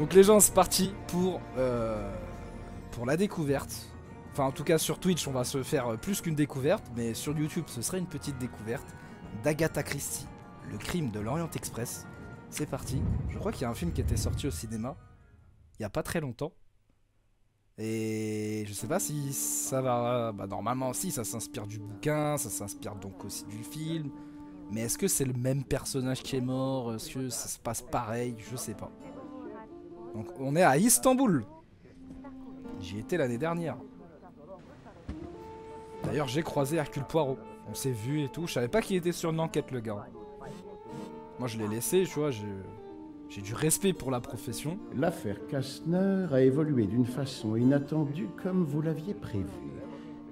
Donc les gens, c'est parti pour, euh, pour la découverte. Enfin, en tout cas, sur Twitch, on va se faire plus qu'une découverte, mais sur YouTube, ce serait une petite découverte d'Agatha Christie, le crime de l'Orient Express. C'est parti. Je crois qu'il y a un film qui était sorti au cinéma il y a pas très longtemps. Et je sais pas si ça va. Bah, normalement, si, ça s'inspire du bouquin, ça s'inspire donc aussi du film. Mais est-ce que c'est le même personnage qui est mort? Est-ce que ça se passe pareil? Je sais pas. Donc, on est à Istanbul. J'y étais l'année dernière. D'ailleurs, j'ai croisé Hercule Poirot. On s'est vu et tout. Je savais pas qu'il était sur une enquête, le gars. Moi, je l'ai laissé, tu vois. J'ai du respect pour la profession. L'affaire Kastner a évolué d'une façon inattendue comme vous l'aviez prévu.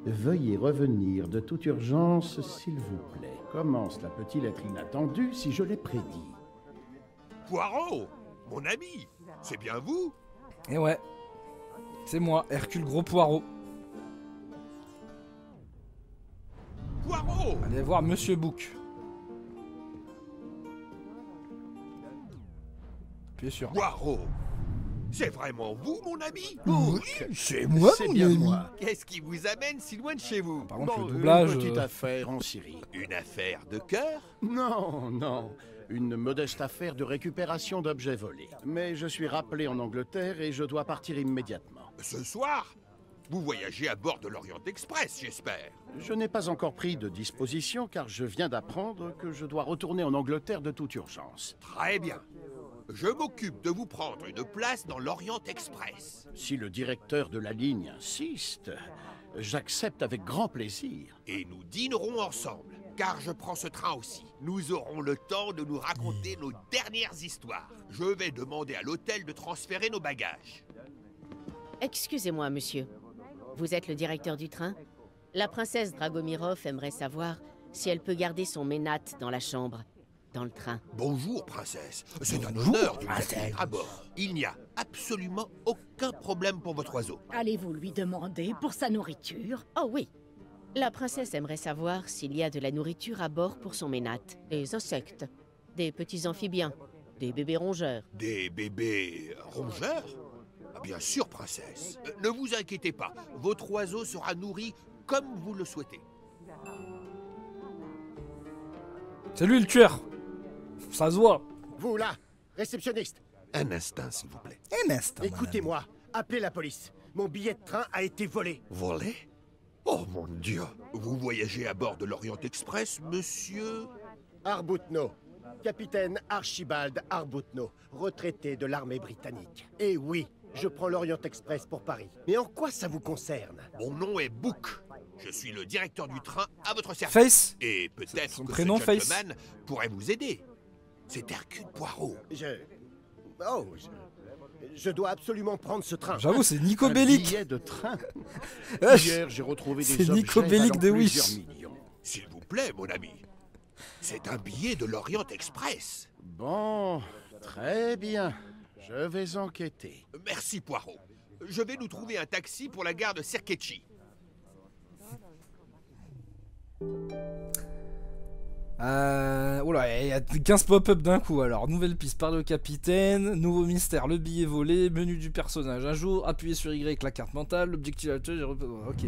Veuillez revenir de toute urgence, s'il vous plaît. Comment cela peut-il être inattendu si je l'ai prédit Poirot Mon ami C'est bien vous Eh ouais. C'est moi, Hercule Gros Poirot. Poirot Allez voir Monsieur Book. Bien sûr. Poirot C'est vraiment vous, mon ami Oui, c'est moi, C'est mon bien ami. moi. Qu'est-ce qui vous amène si loin de chez vous Par contre, Bon, le doublage. Une petite euh, affaire en Syrie. Une affaire de cœur Non, non. Une modeste affaire de récupération d'objets volés. Mais je suis rappelé en Angleterre et je dois partir immédiatement. Ce soir Vous voyagez à bord de l'Orient Express, j'espère Je n'ai pas encore pris de disposition car je viens d'apprendre que je dois retourner en Angleterre de toute urgence. Très bien. Je m'occupe de vous prendre une place dans l'Orient Express. Si le directeur de la ligne insiste, j'accepte avec grand plaisir. Et nous dînerons ensemble, car je prends ce train aussi. Nous aurons le temps de nous raconter nos dernières histoires. Je vais demander à l'hôtel de transférer nos bagages. Excusez-moi, monsieur. Vous êtes le directeur du train La princesse Dragomirov aimerait savoir si elle peut garder son ménate dans la chambre, dans le train. Bonjour, princesse. C'est un Bonjour, honneur de vous à bord. Il n'y a absolument aucun problème pour votre oiseau. Allez-vous lui demander pour sa nourriture? Oh oui La princesse aimerait savoir s'il y a de la nourriture à bord pour son ménate. Des insectes, des petits amphibiens, des bébés rongeurs. Des bébés rongeurs Ah, Bien sûr, princesse. Euh, Ne vous inquiétez pas, votre oiseau sera nourri comme vous le souhaitez. C'est lui le tueur. Ça se voit. Vous là, réceptionniste, Un instant, s'il vous plaît. Un instant. écoutez-moi. Appelez la police. Mon billet de train a été volé. Volé? Oh mon Dieu Vous voyagez à bord de l'Orient Express, monsieur? Arbuthnot. Capitaine Archibald Arbuthnot, retraité de l'armée britannique. Et oui, je prends l'Orient Express pour Paris. Mais en quoi ça vous concerne? Mon nom est Book. Je suis le directeur du train à votre service. Face? Et peut-être Son que prénom, ce Face? gentleman pourrait vous aider. C'est Hercule Poirot. Je... Oh, je... Je dois absolument prendre ce train. J'avoue, c'est Nico Un Bellic. de train. Hier, j'ai retrouvé des C'est Nico Bellic de Wish. S'il vous plaît, mon ami. C'est un billet de l'Orient Express. Bon, très bien. Je vais enquêter. Merci, Poirot. Je vais nous trouver un taxi pour la gare de Serkechi. Euh, oula, il y a 15 pop-up d'un coup. Alors, nouvelle piste, parle au capitaine. Nouveau mystère, le billet volé. Menu du personnage. Un jour, appuyez sur Y la carte mentale. L'objectif actuel, Ok.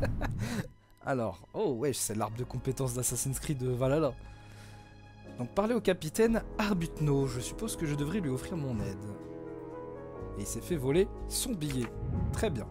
Alors, oh ouais, c'est l'arbre de compétences d'Assassin's Creed de Valhalla. Donc, parler au capitaine Arbuthnot. Je suppose que je devrais lui offrir mon aide. Et il s'est fait voler son billet. Très bien.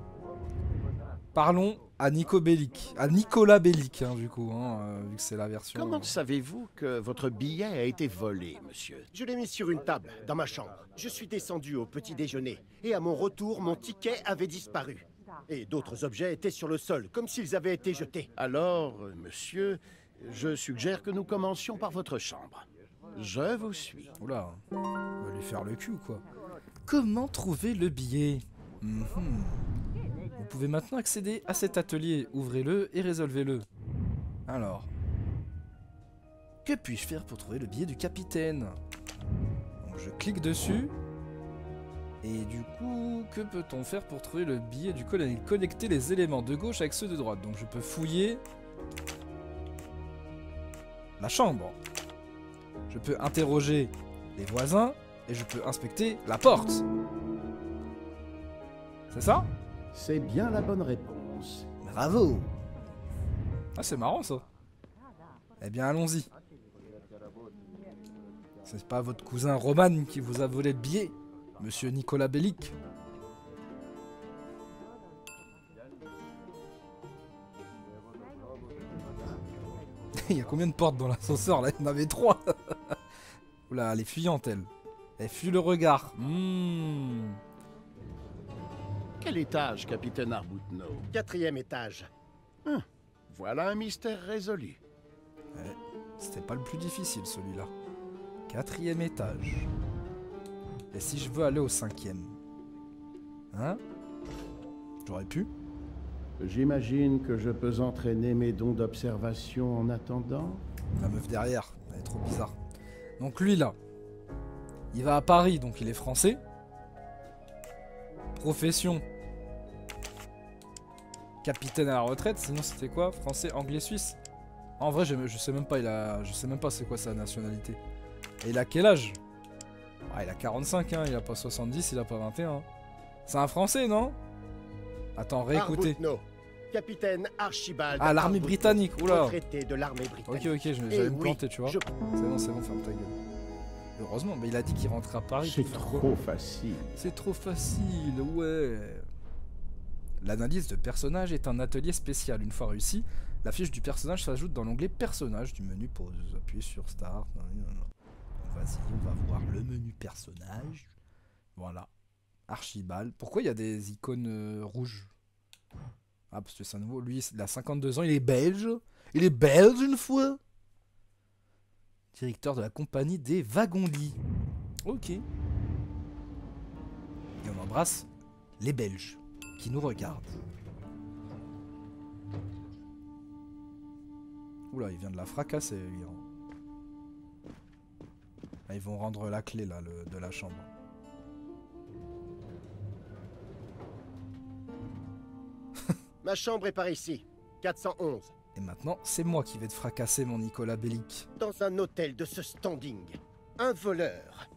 Parlons à Nico Bellic. À Nicolas Bellic, hein, du coup, hein, euh, vu que c'est la version. Comment savez-vous que votre billet a été volé, monsieur? Je l'ai mis sur une table, dans ma chambre. Je suis descendu au petit déjeuner. Et à mon retour, mon ticket avait disparu. Et d'autres objets étaient sur le sol, comme s'ils avaient été jetés. Alors, euh, monsieur, je suggère que nous commencions par votre chambre. Je vous suis. Oula, on va lui faire le cul ou quoi Comment trouver le billet? Mhm. Vous pouvez maintenant accéder à cet atelier. Ouvrez-le et résolvez-le. Alors. Que puis-je faire pour trouver le billet du capitaine? Donc je clique dessus. Et du coup, que peut-on faire pour trouver le billet du colonel Connecter les éléments de gauche avec ceux de droite? Donc je peux fouiller la chambre. Je peux interroger les voisins et je peux inspecter la porte. C'est ça? C'est bien la bonne réponse. Bravo Ah, c'est marrant ça. Eh bien, allons-y. C'est pas votre cousin Roman qui vous a volé le billet, monsieur Nicolas Bellic Il y a combien de portes dans l'ascenseur là? Il y en avait trois Oula, elle est fuyante elle. Elle fuit le regard. Mmh. Quel étage, capitaine Arbuthnot? Quatrième étage. Voilà un mystère résolu. C'était pas le plus difficile celui-là. Quatrième étage. Et si je veux aller au cinquième? Hein? J'aurais pu. J'imagine que je peux entraîner mes dons d'observation en attendant. La meuf derrière, elle est trop bizarre. Donc lui là, il va à Paris, donc il est français. Profession. Capitaine à la retraite, sinon c'était quoi Français, anglais, suisse? En vrai, je, je sais même pas, il a, je sais même pas c'est quoi sa nationalité. Et il a quel âge? Ah, Il a 45, hein, il a pas 70, il a pas 21. C'est un français, non? Attends, réécoutez. Capitaine Archibald. Ah, l'armée britannique, oula de l'armée britannique. Ok, ok, je- Eh j'allais me oui, planter, tu vois. je- C'est bon, c'est bon, ferme ta gueule. Heureusement, mais il a dit qu'il rentrait à Paris. C'est quoi trop facile. C'est trop facile, ouais. L'analyse de personnage est un atelier spécial. Une fois réussi, la fiche du personnage s'ajoute dans l'onglet personnage du menu pause. Appuyez sur Start. Vas-y, on va voir le menu personnage. Voilà. Archibald. Pourquoi il y a des icônes euh, rouges? Ah, parce que c'est un nouveau. Lui, il a 52 ans, il est belge. Il est belge une fois. Directeur de la compagnie des wagons-lits. Ok. Et on embrasse les Belges qui nous regardent. Oula, il vient de la fracasser, lui. hein. Ah, ils vont rendre la clé, là, le- de la chambre. Ma chambre est par ici. 411. Et maintenant, c'est moi qui vais te fracasser, mon Nicolas Bellic. Dans un hôtel de ce standing. Un voleur.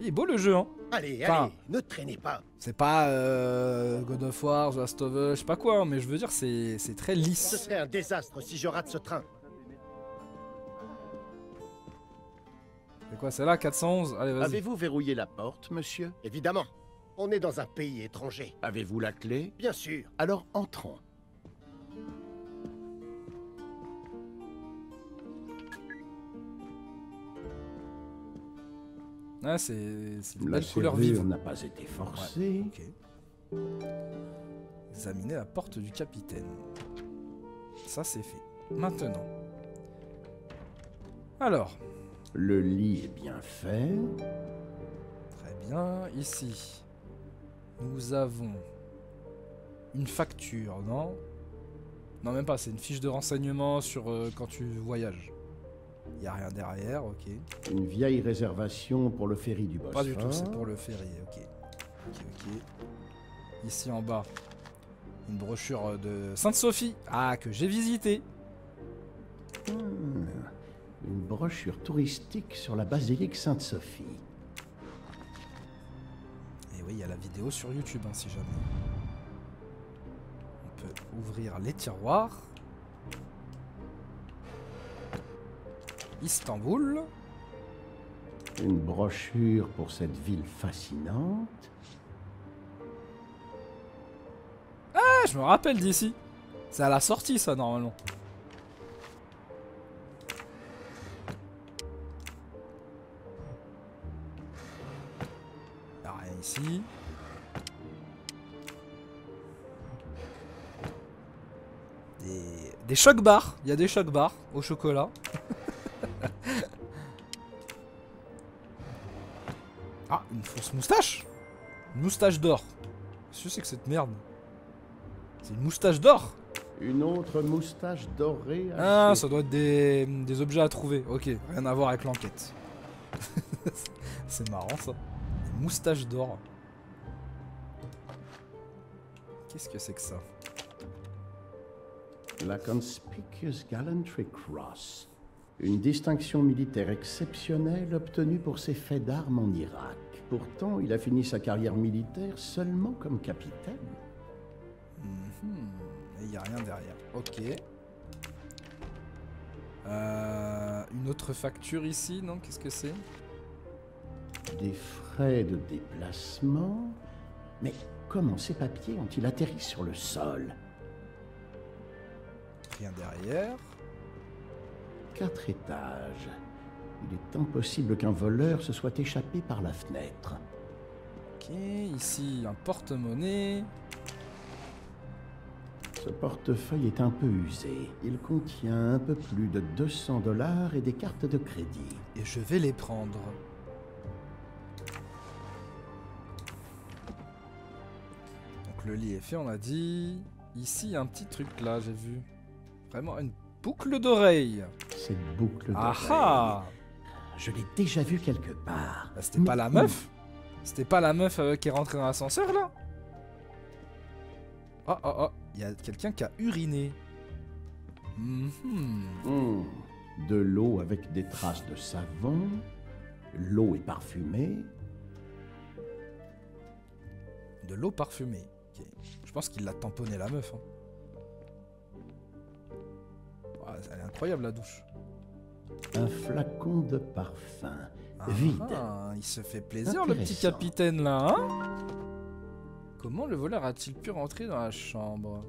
Il est beau le jeu, hein Allez, Enfin- allez, ne traînez pas. C'est pas euh, God of War, The Last of Us, je sais pas quoi, hein, mais je veux dire, c'est c'est très Ce lisse. serait un désastre si je rate ce train. C'est quoi, c'est là, 411 Allez, vas-y. Avez-vous verrouillé la porte, monsieur? Évidemment. On est dans un pays étranger. Avez-vous la clé? Bien sûr. Alors entrons. Ah, c'est une La belle couleur vive. n'a pas été forcée. Ok. Examiner la porte du capitaine. Ça, c'est fait. Maintenant. Alors, Le lit est bien fait. très bien. Ici, nous avons une facture, non? Non, même pas. C'est une fiche de renseignement sur euh, quand tu voyages. Il a rien derrière, ok. Une vieille réservation pour le ferry du Bosphore. Pas du tout, c'est pour le ferry, ok. Ok, ok. Ici en bas, une brochure de Sainte-Sophie. Ah, que j'ai visité. Hmm. Une brochure touristique sur la basilique Sainte-Sophie. Et oui, il y a la vidéo sur YouTube, hein, si jamais. On peut ouvrir les tiroirs. Istanbul. Une brochure pour cette ville fascinante. Ah, je me rappelle d'ici. C'est à la sortie, ça, normalement. Rien ici. Des, des choc bars. Il y a des choc bars au chocolat. Une fausse moustache. Une moustache d'or. Qu'est-ce que c'est que cette merde? C'est une moustache d'or Une autre moustache dorée. Ah, ça doit être des, des objets à trouver. Ok, rien à voir avec l'enquête. c'est marrant ça. Des moustaches d'or. Qu'est-ce que c'est que ça? La Conspicuous Gallantry Cross. Une distinction militaire exceptionnelle obtenue pour ses faits d'armes en Irak. Pourtant, il a fini sa carrière militaire seulement comme capitaine. Mhm. Il n'y a rien derrière. Ok. Euh, une autre facture ici, non? Qu'est-ce que c'est? Des frais de déplacement. Mais comment ces papiers ont-ils atterri sur le sol? Rien derrière. Quatre étages. Il est impossible qu'un voleur se soit échappé par la fenêtre. Ok, ici un porte-monnaie. Ce portefeuille est un peu usé. Il contient un peu plus de 200 dollars et des cartes de crédit. Et je vais les prendre. Donc le lit est fait, on a dit. Ici, un petit truc là, j'ai vu. Vraiment une boucle d'oreille. Cette boucle Ah d'oreille. Ah Je l'ai déjà vue quelque part. Bah, C'était pas la meuf C'était pas la meuf euh, qui est rentrée dans l'ascenseur là Oh oh oh, il y a quelqu'un qui a uriné. Mhm. Hmm. De l'eau avec des traces de savon. L'eau est parfumée. De l'eau parfumée. Je pense qu'il l'a tamponné la meuf. Hein. Elle est incroyable la douche. Un flacon de parfum. Vide. Ah, il se fait plaisir le petit capitaine là, hein? Comment le voleur a-t-il pu rentrer dans la chambre?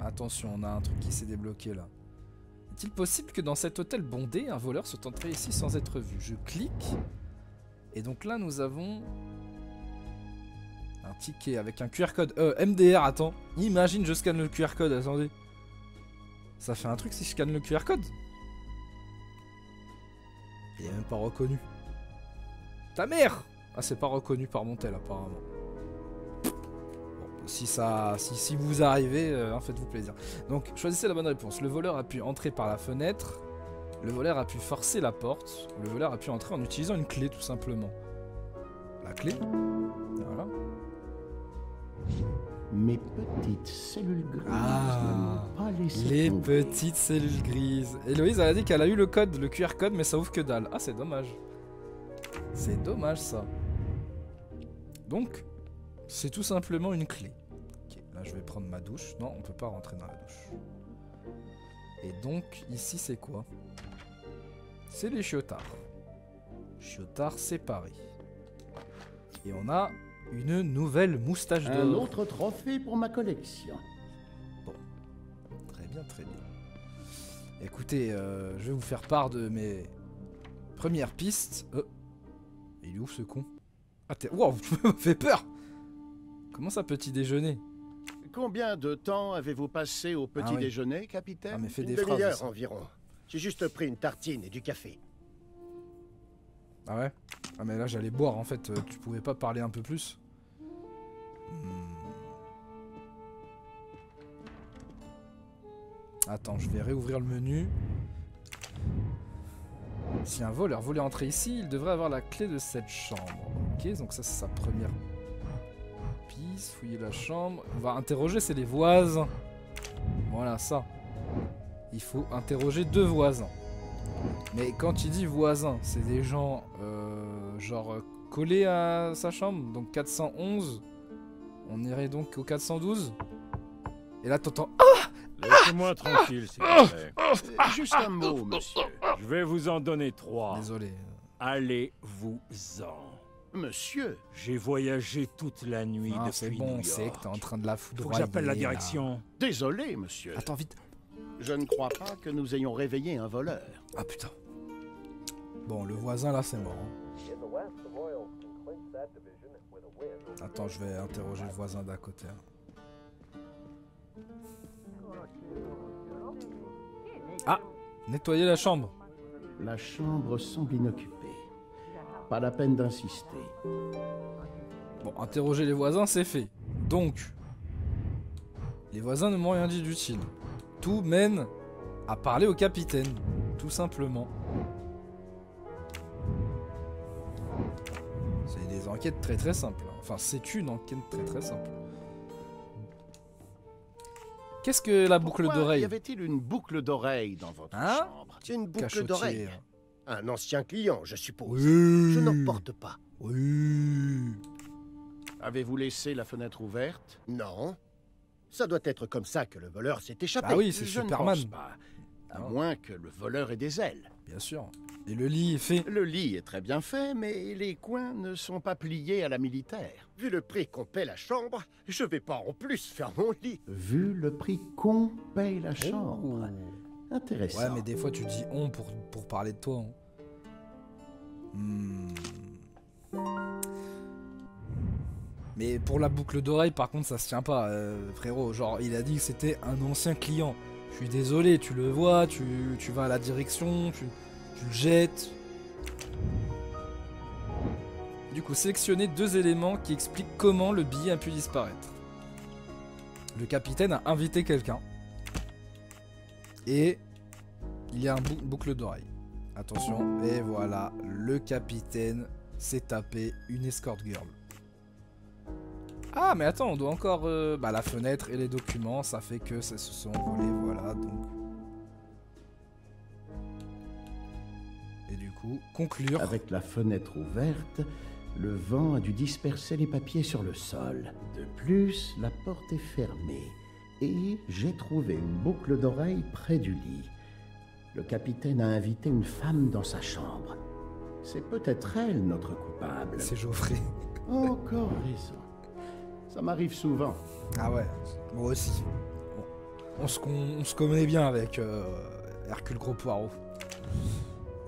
Attention, on a un truc qui s'est débloqué là. Est-il possible que dans cet hôtel bondé, un voleur soit entré ici sans être vu? Je clique. Et donc là, nous avons un ticket avec un QR code. Euh, MDR, attends. Imagine, je scanne le QR code, attendez. Ça fait un truc si je scanne le QR code? Il est même pas reconnu. Ta mère Ah, c'est pas reconnu par mon tel, apparemment. Bon, si ça, si, si vous arrivez, euh, faites-vous plaisir. Donc, choisissez la bonne réponse. Le voleur a pu entrer par la fenêtre. Le voleur a pu forcer la porte. Le voleur a pu entrer en utilisant une clé, tout simplement. La clé? Voilà. Mes petites cellules grises Ah, pas laissé Les tomber. petites cellules grises. Héloïse, elle a dit qu'elle a eu le code, le QR code, mais ça ouvre que dalle. Ah, c'est dommage. C'est dommage, ça. Donc, c'est tout simplement une clé. Ok, là, je vais prendre ma douche. Non, on peut pas rentrer dans la douche. Et donc, ici, c'est quoi? C'est les chiotards. Chiotards séparés. Et on a une nouvelle moustache Un d'or. autre trophée pour ma collection. Très bien, très bien. Écoutez, euh, je vais vous faire part de mes premières pistes. Euh, il est où ce con? Ah t'es... Wow, me fais peur Comment ça, petit déjeuner? Combien de temps avez-vous passé au petit Ah oui. déjeuner, capitaine? Ah mais fais Une des phrases. environ. J'ai juste pris une tartine et du café. Ah ouais? Ah mais là j'allais boire en fait, euh, tu pouvais pas parler un peu plus? Hmm. Attends, je vais réouvrir le menu. Si un voleur voulait entrer ici, il devrait avoir la clé de cette chambre. Ok, donc ça c'est sa première piste. Fouiller la chambre. On va interroger, c'est les voisins. Voilà ça. Il faut interroger deux voisins. Mais quand il dit voisins, c'est des gens euh, genre collés à sa chambre, donc 411. On irait donc au 412. Et là t'entends Ah Laissez-moi tranquille, s'il vous plaît. Euh, Juste un mot, monsieur. Je vais vous en donner trois. Désolé. Allez-vous-en. Monsieur, J'ai voyagé toute la nuit Ah, c'est depuis bon, New on sait que York. t'es en train de la Faut foudroyer. que j'appelle la là. direction. désolé, monsieur. Attends vite. Je ne crois pas que nous ayons réveillé un voleur. Ah putain. Bon, le voisin là c'est mort. hein. Attends, je vais interroger le voisin d'à côté. hein. Ah Nettoyer la chambre. La chambre semble inoccupée. Pas la peine d'insister. Bon, interroger les voisins, c'est fait. Donc, les voisins ne m'ont rien dit d'utile. Tout mène à parler au capitaine, tout simplement. C'est des enquêtes très très simples. Enfin, c'est une enquête très très simple. Qu'est-ce que la boucle d'oreille Y avait-il une boucle d'oreille dans votre Hein chambre Une boucle d'oreille. Un ancien client, je suppose. Oui. Je n'en porte pas. Oui. Avez-vous laissé la fenêtre ouverte Non. Ça doit être comme ça que le voleur s'est échappé. Ah oui, c'est Superman. pense pas. À Non. moins que le voleur ait des ailes. Bien sûr. Et le lit est fait. Le lit est très bien fait, mais les coins ne sont pas pliés à la militaire. Vu le prix qu'on paie la chambre, je vais pas en plus faire mon lit. Vu le prix qu'on paye la chambre. Intéressant. Ouais, mais des fois tu dis on pour, pour parler de toi. hein. Hmm. Mais pour la boucle d'oreille, par contre, ça se tient pas, euh, frérot. Genre, il a dit que c'était un ancien client. Je suis désolé, tu le vois, tu, tu vas à la direction, tu, tu le jettes. Du coup, sélectionnez deux éléments qui expliquent comment le billet a pu disparaître. Le capitaine a invité quelqu'un. Et il y a un bou- boucle d'oreille. Attention, et voilà, le capitaine s'est tapé une escort girl. Ah, mais attends, on doit encore. euh, bah, la fenêtre et les documents, ça fait que ça se sont envolés, voilà, donc. Et du coup, conclure. Avec la fenêtre ouverte, le vent a dû disperser les papiers sur le sol. De plus, la porte est fermée. Et j'ai trouvé une boucle d'oreille près du lit. Le capitaine a invité une femme dans sa chambre. C'est peut-être elle notre coupable. C'est Geoffrey. Encore raison. Ça m'arrive souvent. Ah ouais, moi aussi. Bon, On, se, con- on se connaît bien avec euh, Hercule Gros Poireau.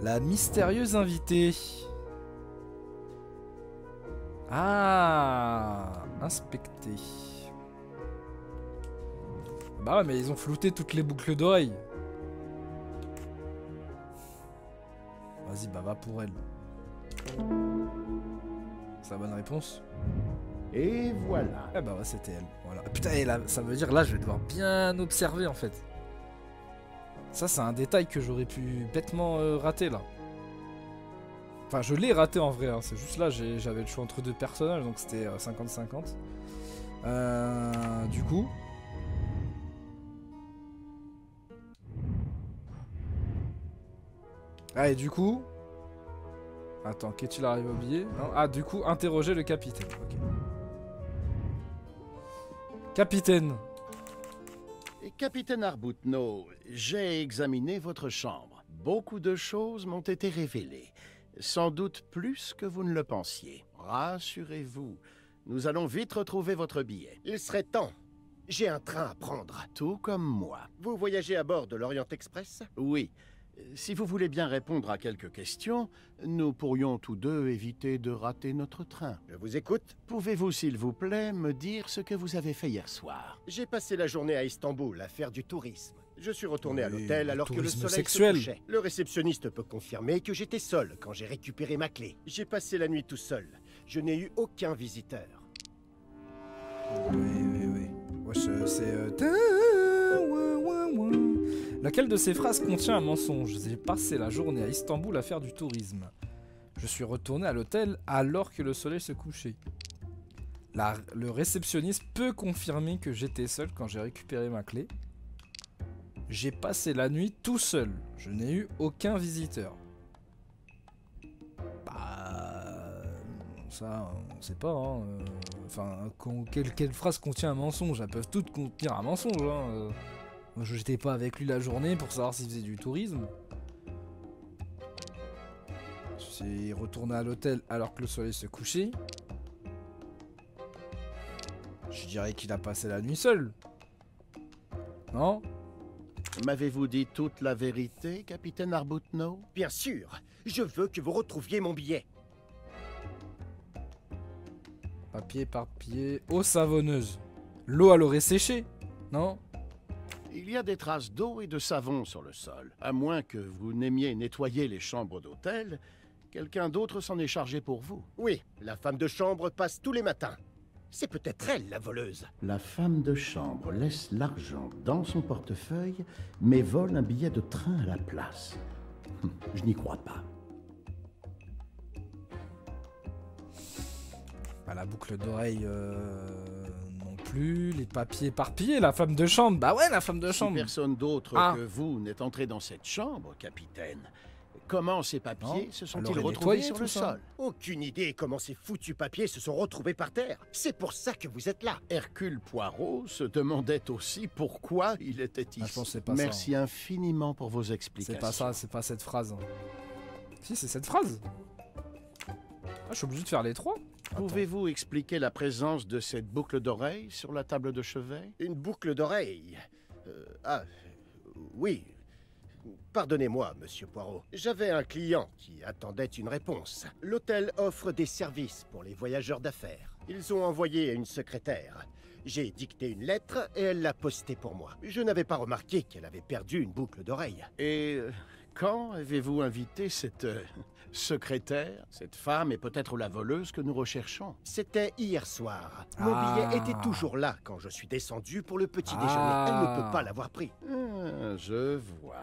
La mystérieuse invitée. Ah, inspecter. Bah ouais, mais ils ont flouté toutes les boucles d'oreilles. Vas-y, bah va pour elle. C'est la bonne réponse Et voilà. ah bah ouais, c'était elle. Voilà. Putain, là, ça veut dire là, je vais devoir bien observer en fait. Ça, c'est un détail que j'aurais pu bêtement euh, rater là. Enfin, je l'ai raté en vrai. hein. C'est juste là, j'avais le choix entre deux personnages, donc c'était euh, 50-50. Euh, du coup. Ah, et du coup. Attends, qu'est-il arrivé au billet? Ah, du coup, interroger le capitaine. Capitaine, Capitaine Arbuthnot, j'ai examiné votre chambre. Beaucoup de choses m'ont été révélées. Sans doute plus que vous ne le pensiez. Rassurez-vous, nous allons vite retrouver votre billet. Il serait temps. J'ai un train à prendre. Tout comme moi. Vous voyagez à bord de l'Orient Express? Oui. Si vous voulez bien répondre à quelques questions, nous pourrions tous deux éviter de rater notre train. Je vous écoute. Pouvez-vous, s'il vous plaît, me dire ce que vous avez fait hier soir? J'ai passé la journée à Istanbul à faire du tourisme. Je suis retourné à l'hôtel alors que le tourisme soleil sexuel. se couchait. Le réceptionniste peut confirmer que j'étais seul quand j'ai récupéré ma clé. J'ai passé la nuit tout seul. Je n'ai eu aucun visiteur. Oui, oui, oui. Wesh, euh, c'est. Laquelle de ces phrases contient un mensonge? J'ai passé la journée à Istanbul à faire du tourisme. Je suis retourné à l'hôtel alors que le soleil se couchait. Le réceptionniste peut confirmer que j'étais seul quand j'ai récupéré ma clé. J'ai passé la nuit tout seul. Je n'ai eu aucun visiteur. Bah. Ça, on sait pas. hein, euh, Enfin, quelle, quelle phrase contient un mensonge? Elles peuvent toutes contenir un mensonge. Hein. Moi, je n'étais pas avec lui la journée pour savoir s'il faisait du tourisme. C'est retourné à l'hôtel alors que le soleil se couchait. Je dirais qu'il a passé la nuit seul. Non? M'avez-vous dit toute la vérité, capitaine Arbuthnot? Bien sûr, je veux que vous retrouviez mon billet. Papier par pied. Eau savonneuse. L'eau elle aurait séché. Non? Il y a des traces d'eau et de savon sur le sol. À moins que vous n'aimiez nettoyer les chambres d'hôtel, quelqu'un d'autre s'en est chargé pour vous. Oui, la femme de chambre passe tous les matins. C'est peut-être elle, la voleuse. La femme de chambre laisse l'argent dans son portefeuille, mais vole un billet de train à la place. Hum, Je n'y crois pas. Bah, la boucle d'oreille euh, plus. Les papiers éparpillés. La femme de chambre. Bah ouais, la femme de Si chambre. personne d'autre Ah. que vous n'est entré dans cette chambre, capitaine, Comment ces papiers Non. se sont-ils retrouvés sur le sol? Aucune idée comment ces foutus papiers se sont retrouvés par terre. C'est pour ça que vous êtes là. Hercule Poirot se demandait aussi pourquoi il était ici. Ah, je pense que c'est pas ça, Merci infiniment pour vos explications. C'est pas ça, c'est pas cette phrase. hein. Si, c'est cette phrase. Ah, je suis obligé de faire les trois. Pouvez-vous expliquer la présence de cette boucle d'oreille sur la table de chevet? Une boucle d'oreille? Euh, ah, oui. Pardonnez-moi, monsieur Poirot. J'avais un client qui attendait une réponse. L'hôtel offre des services pour les voyageurs d'affaires. Ils ont envoyé une secrétaire. J'ai dicté une lettre et elle l'a postée pour moi. Je n'avais pas remarqué qu'elle avait perdu une boucle d'oreille. Et euh, quand avez-vous invité cette euh, secrétaire Cette femme est peut-être la voleuse que nous recherchons? C'était hier soir. Mon Ah. billet était toujours là quand je suis descendu pour le petit Ah. déjeuner. Elle ne peut pas l'avoir pris. Ah, je vois.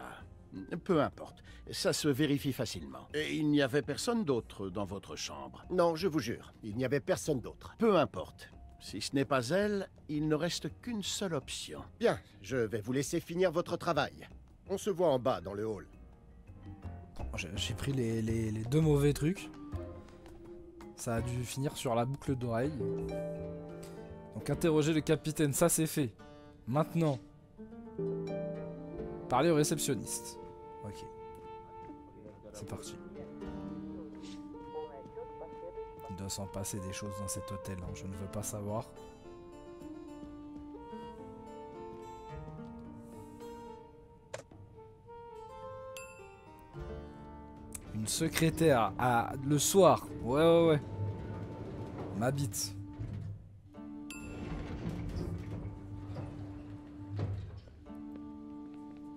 Peu importe. Ça se vérifie facilement. Et il n'y avait personne d'autre dans votre chambre? Non, je vous jure, il n'y avait personne d'autre. Peu importe. Si ce n'est pas elle, il ne reste qu'une seule option. Bien, je vais vous laisser finir votre travail. On se voit en bas dans le hall. J'ai pris les deux mauvais trucs. Ça a dû finir sur la boucle d'oreille. Donc interroger le capitaine, ça c'est fait. Maintenant, parler au réceptionniste. Ok. C'est parti. Il doit s'en passer des choses dans cet hôtel, hein, je ne veux pas savoir. Une secrétaire à le soir. Ouais ouais ouais. Ma bite.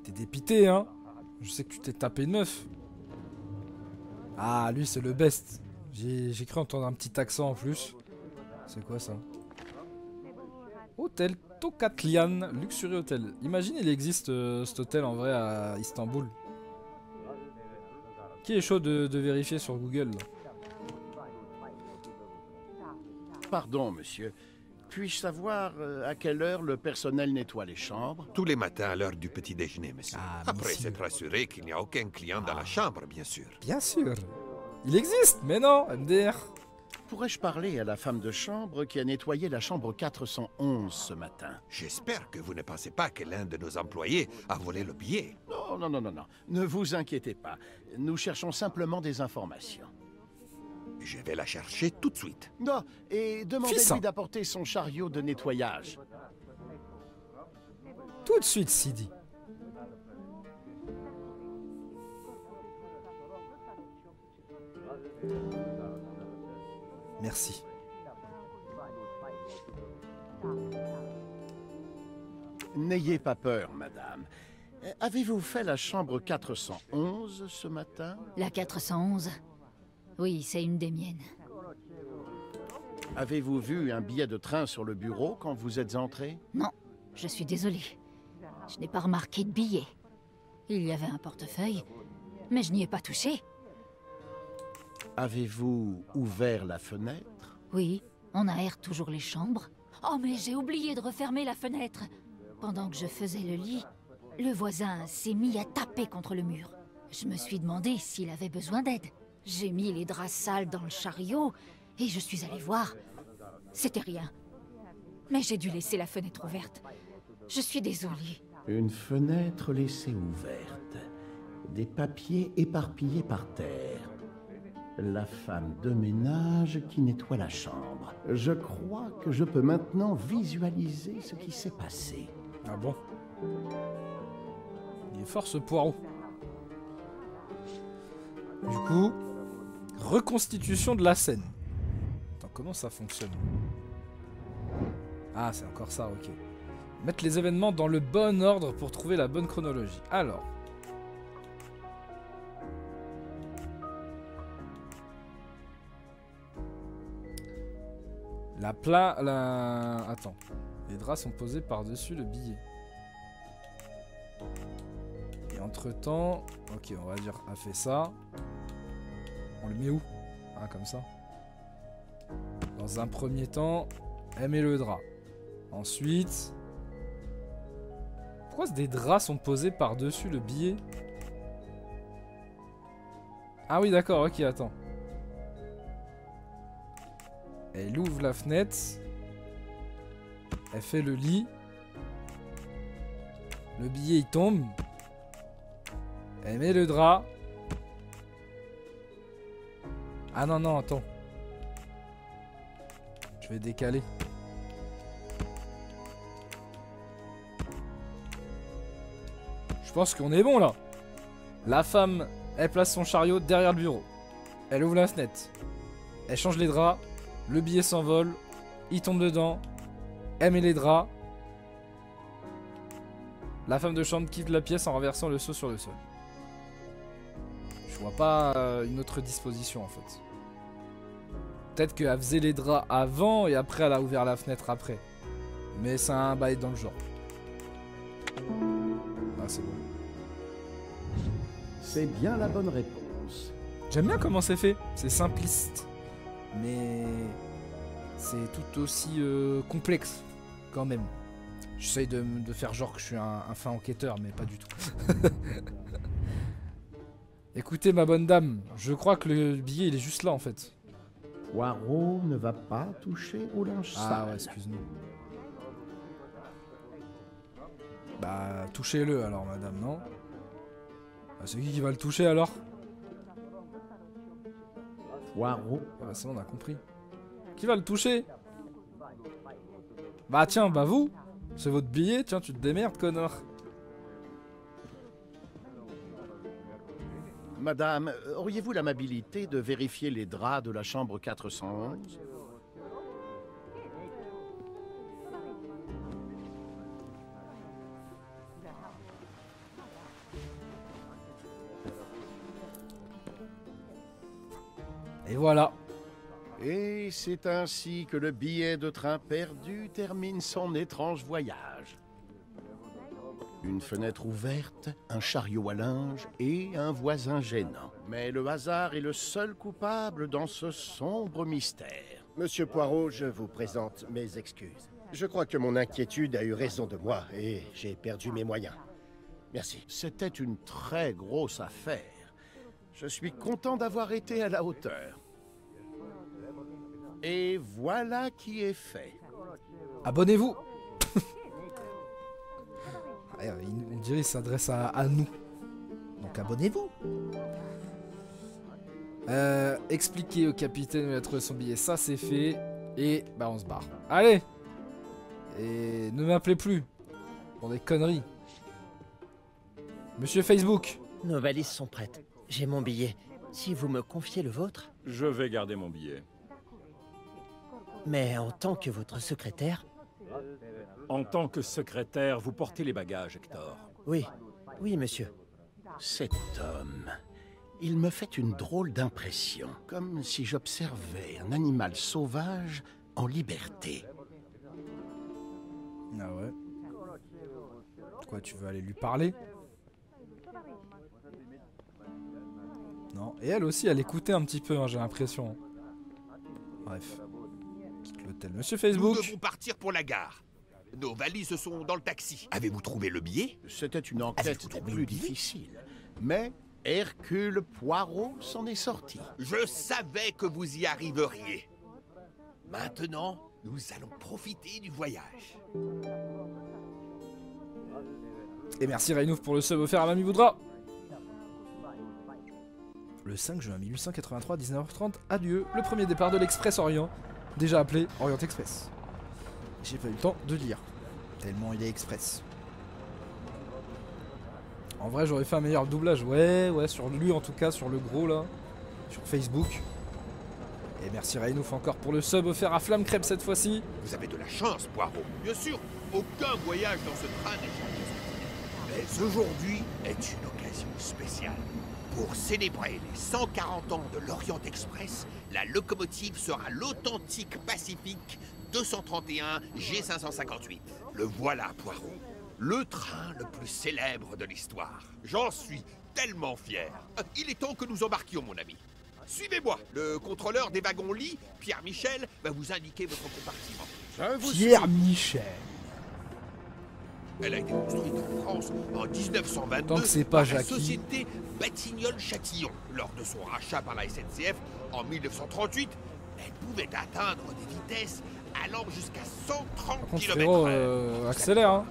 T'es dépité hein? Je sais que tu t'es tapé une meuf. Ah lui c'est le best. J'ai cru entendre un petit accent en plus. C'est quoi ça? Hôtel Tokatlian, luxurieux hôtel. Imagine il existe euh, cet hôtel en vrai à Istanbul. Qui est chaud de, de vérifier sur Google Pardon, monsieur. Puis-je savoir euh, à quelle heure le personnel nettoie les chambres? Tous les matins à l'heure du petit déjeuner, monsieur. Ah, Après s'être assuré qu'il n'y a aucun client dans la chambre, bien sûr. Bien sûr. Il existe, mais non, MDR. Pourrais-je parler à la femme de chambre qui a nettoyé la chambre 411 ce matin? J'espère que vous ne pensez pas que l'un de nos employés a volé le billet. Non, non, non, non, non. Ne vous inquiétez pas. Nous cherchons simplement des informations. Je vais la chercher tout de suite. Non, et demandez-lui d'apporter son chariot de nettoyage. Tout de suite, Sidi. Merci. N'ayez pas peur, madame. Avez-vous fait la chambre 411 ce matin? La 411 Oui, c'est une des miennes. Avez-vous vu un billet de train sur le bureau quand vous êtes entré Non, je suis désolée. Je n'ai pas remarqué de billet. Il y avait un portefeuille, mais je n'y ai pas touché. Avez-vous ouvert la fenêtre? Oui, on aère toujours les chambres. Oh, mais j'ai oublié de refermer la fenêtre. Pendant que je faisais le lit, le voisin s'est mis à taper contre le mur. Je me suis demandé s'il avait besoin d'aide. J'ai mis les draps sales dans le chariot et je suis allée voir. C'était rien. Mais j'ai dû laisser la fenêtre ouverte. Je suis désolée. Une fenêtre laissée ouverte. Des papiers éparpillés par terre. La femme de ménage qui nettoie la chambre. Je crois que je peux maintenant visualiser ce qui s'est passé. Ah bon? Il est fort ce poireau. Du coup, reconstitution de la scène. Attends, comment ça fonctionne? Ah, c'est encore ça, ok. Mettre les événements dans le bon ordre pour trouver la bonne chronologie. Alors. La plat... La... Attends. Les draps sont posés par-dessus le billet. Et entre-temps... Ok, on va dire, a fait ça. On le met où? Ah, comme ça. Dans un premier temps, elle met le drap. Ensuite... Pourquoi des draps sont posés par-dessus le billet? Ah oui, d'accord, ok, attends. Elle ouvre la fenêtre. Elle fait le lit. Le billet, il tombe. Elle met le drap. Ah non, non, attends. Je vais décaler. Je pense qu'on est bon là. La femme, elle place son chariot derrière le bureau. Elle ouvre la fenêtre. Elle change les draps. Le billet s'envole. Il tombe dedans. Elle met les draps. La femme de chambre quitte la pièce en renversant le seau sur le sol. Je vois pas euh, une autre disposition en fait. Peut-être qu'elle faisait les draps avant et après elle a ouvert la fenêtre après. Mais c'est un bail dans le genre. Ah c'est bon. C'est bien la bonne réponse. J'aime bien comment c'est fait. C'est simpliste. Mais c'est tout aussi euh, complexe quand même. J'essaye de, de faire genre que je suis un, un fin enquêteur, mais pas du tout. Écoutez ma bonne dame, je crois que le billet il est juste là en fait. Poirot ne va pas toucher au linge Ah sale. ouais, excuse-nous. Bah, touchez-le alors, madame, non? Bah, C'est qui qui va le toucher alors? Poirot, Ah bah, c'est bon, on a compris. Qui va le toucher? Bah tiens, bah vous C'est votre billet, tiens, tu te démerdes, connard. Madame, auriez-vous l'amabilité de vérifier les draps de la chambre 411 voilà. Et c'est ainsi que le billet de train perdu termine son étrange voyage. Une fenêtre ouverte, un chariot à linge et un voisin gênant. Mais le hasard est le seul coupable dans ce sombre mystère. Monsieur Poirot, je vous présente mes excuses. Je crois que mon inquiétude a eu raison de moi et j'ai perdu mes moyens. Merci. C'était une très grosse affaire. Je suis content d'avoir été à la hauteur. Et voilà qui est fait. Abonnez-vous On dirait qu'il s'adresse à, à nous. Donc abonnez-vous euh, Expliquez au capitaine où il a trouvé son billet, ça c'est fait. Et bah on se barre. Allez Et ne m'appelez plus pour des conneries. Monsieur Facebook Nos valises sont prêtes. J'ai mon billet. Si vous me confiez le vôtre, Je vais garder mon billet. Mais en tant que votre secrétaire, En tant que secrétaire, vous portez les bagages, Hector. oui, oui, monsieur. Cet homme, il me fait une drôle d'impression, comme si j'observais un animal sauvage en liberté. Ah ouais Quoi, tu veux aller lui parler? Non. Et elle aussi, elle écoutait un petit peu, hein, j'ai l'impression. Bref. L'hôtel. Monsieur Nous Facebook devons partir pour la gare. Nos valises sont dans le taxi. Avez-vous trouvé le billet? C'était une enquête plus le billet? difficiles. Mais Hercule Poirot s'en est sorti. Je savais que vous y arriveriez. Maintenant, nous allons profiter du voyage. Et merci Rainouf pour le sub offert à Mamie Boudra. Le 5 juin 1883, 19h30, adieu, le premier départ de l'Express Orient, déjà appelé Orient Express. J'ai pas eu le temps de lire, tellement il est express. En vrai, j'aurais fait un meilleur doublage, ouais, ouais, sur lui en tout cas, sur le gros là, sur Facebook. Et merci Rainouf encore pour le sub offert à Flamme Crêpe cette fois-ci. Vous avez de la chance, Poirot. Bien sûr, aucun voyage dans ce train n'est jamais Mais aujourd'hui est une occasion spéciale. Pour célébrer les 140 ans de l'Orient Express, la locomotive sera l'authentique Pacifique 231 G558. Le voilà, Poirot. Le train le plus célèbre de l'histoire. J'en suis tellement fier. Euh, Il est temps que nous embarquions, mon ami. Suivez-moi. Le contrôleur des wagons-lits, Pierre Michel, va vous indiquer votre compartiment. Je vous Pierre Michel. Elle a été construite en France en 1922 Tant que c'est pas par la Jackie. société Batignolles-Châtillon. Lors de son rachat par la SNCF en 1938, elle pouvait atteindre des vitesses allant jusqu'à 130 Par contre, km frérot, euh, accélère. Hein.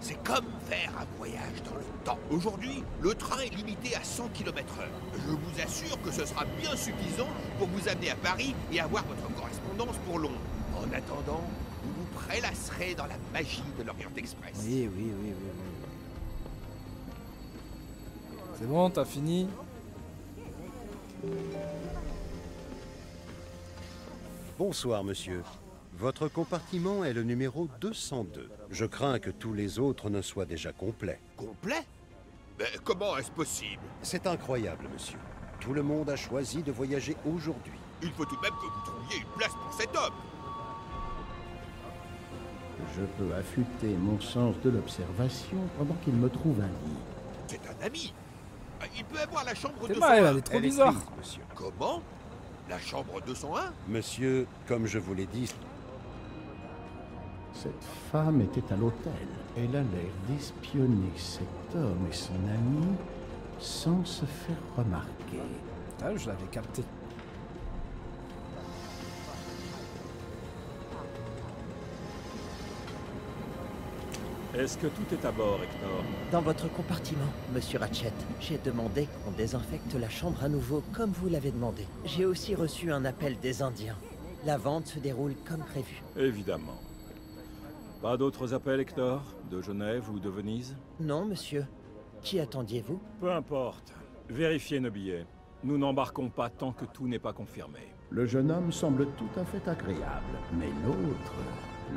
C'est comme faire un voyage dans le temps. Aujourd'hui, le train est limité à 100 km/h. Je vous assure que ce sera bien suffisant pour vous amener à Paris et avoir votre correspondance pour Londres. En attendant, prélasserez dans la magie de l'Orient Express. Oui, oui, oui, oui. oui. C'est bon, t'as fini Bonsoir, monsieur. Votre compartiment est le numéro 202. Je crains que tous les autres ne soient déjà complets. Complet Mais comment est-ce possible? C'est incroyable, monsieur. Tout le monde a choisi de voyager aujourd'hui. Il faut tout de même que vous trouviez une place pour cet homme. Je peux affûter mon sens de l'observation pendant qu'il me trouve un lit. C'est un ami. Euh, Il peut avoir la chambre C'est 201. mal, elle est trop Elle est bizarre. prise, monsieur. Comment? La chambre 201 Monsieur, comme je vous l'ai dit, Cette femme était à l'hôtel. Elle a l'air d'espionner cet homme et son ami sans se faire remarquer. Ah, je l'avais capté. Est-ce que tout est à bord, Hector Dans votre compartiment, monsieur Ratchet, j'ai demandé qu'on désinfecte la chambre à nouveau comme vous l'avez demandé. J'ai aussi reçu un appel des Indiens. La vente se déroule comme prévu. Évidemment. Pas d'autres appels, Hector De Genève ou de Venise Non, monsieur. Qui attendiez-vous Peu importe. Vérifiez nos billets. Nous n'embarquons pas tant que tout n'est pas confirmé. Le jeune homme semble tout à fait agréable, mais l'autre,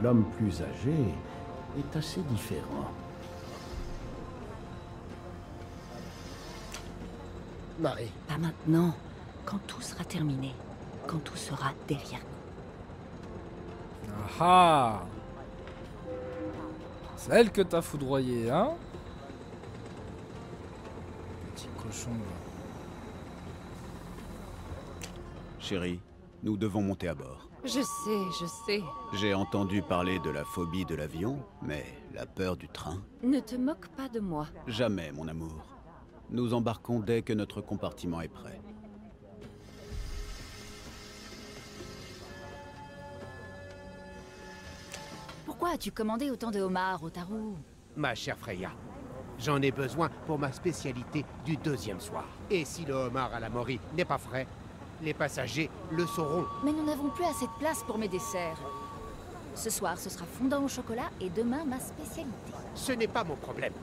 l'homme plus âgé, est assez différent. Marie, Pas maintenant, quand tout sera terminé, quand tout sera derrière nous. Ah ah C'est elle que t'as foudroyé, hein? Petit cochon. Chérie, nous devons monter à bord. Je sais, je sais. J'ai entendu parler de la phobie de l'avion, mais la peur du train? Ne te moque pas de moi. Jamais, mon amour. Nous embarquons dès que notre compartiment est prêt. Pourquoi as-tu commandé autant de homards, Otaru Ma chère Freya, j'en ai besoin pour ma spécialité du deuxième soir. Et si le homard à la Mori n'est pas frais, les passagers le sauront. Mais nous n'avons plus assez de place pour mes desserts. Ce soir, ce sera fondant au chocolat et demain, ma spécialité. Ce n'est pas mon problème.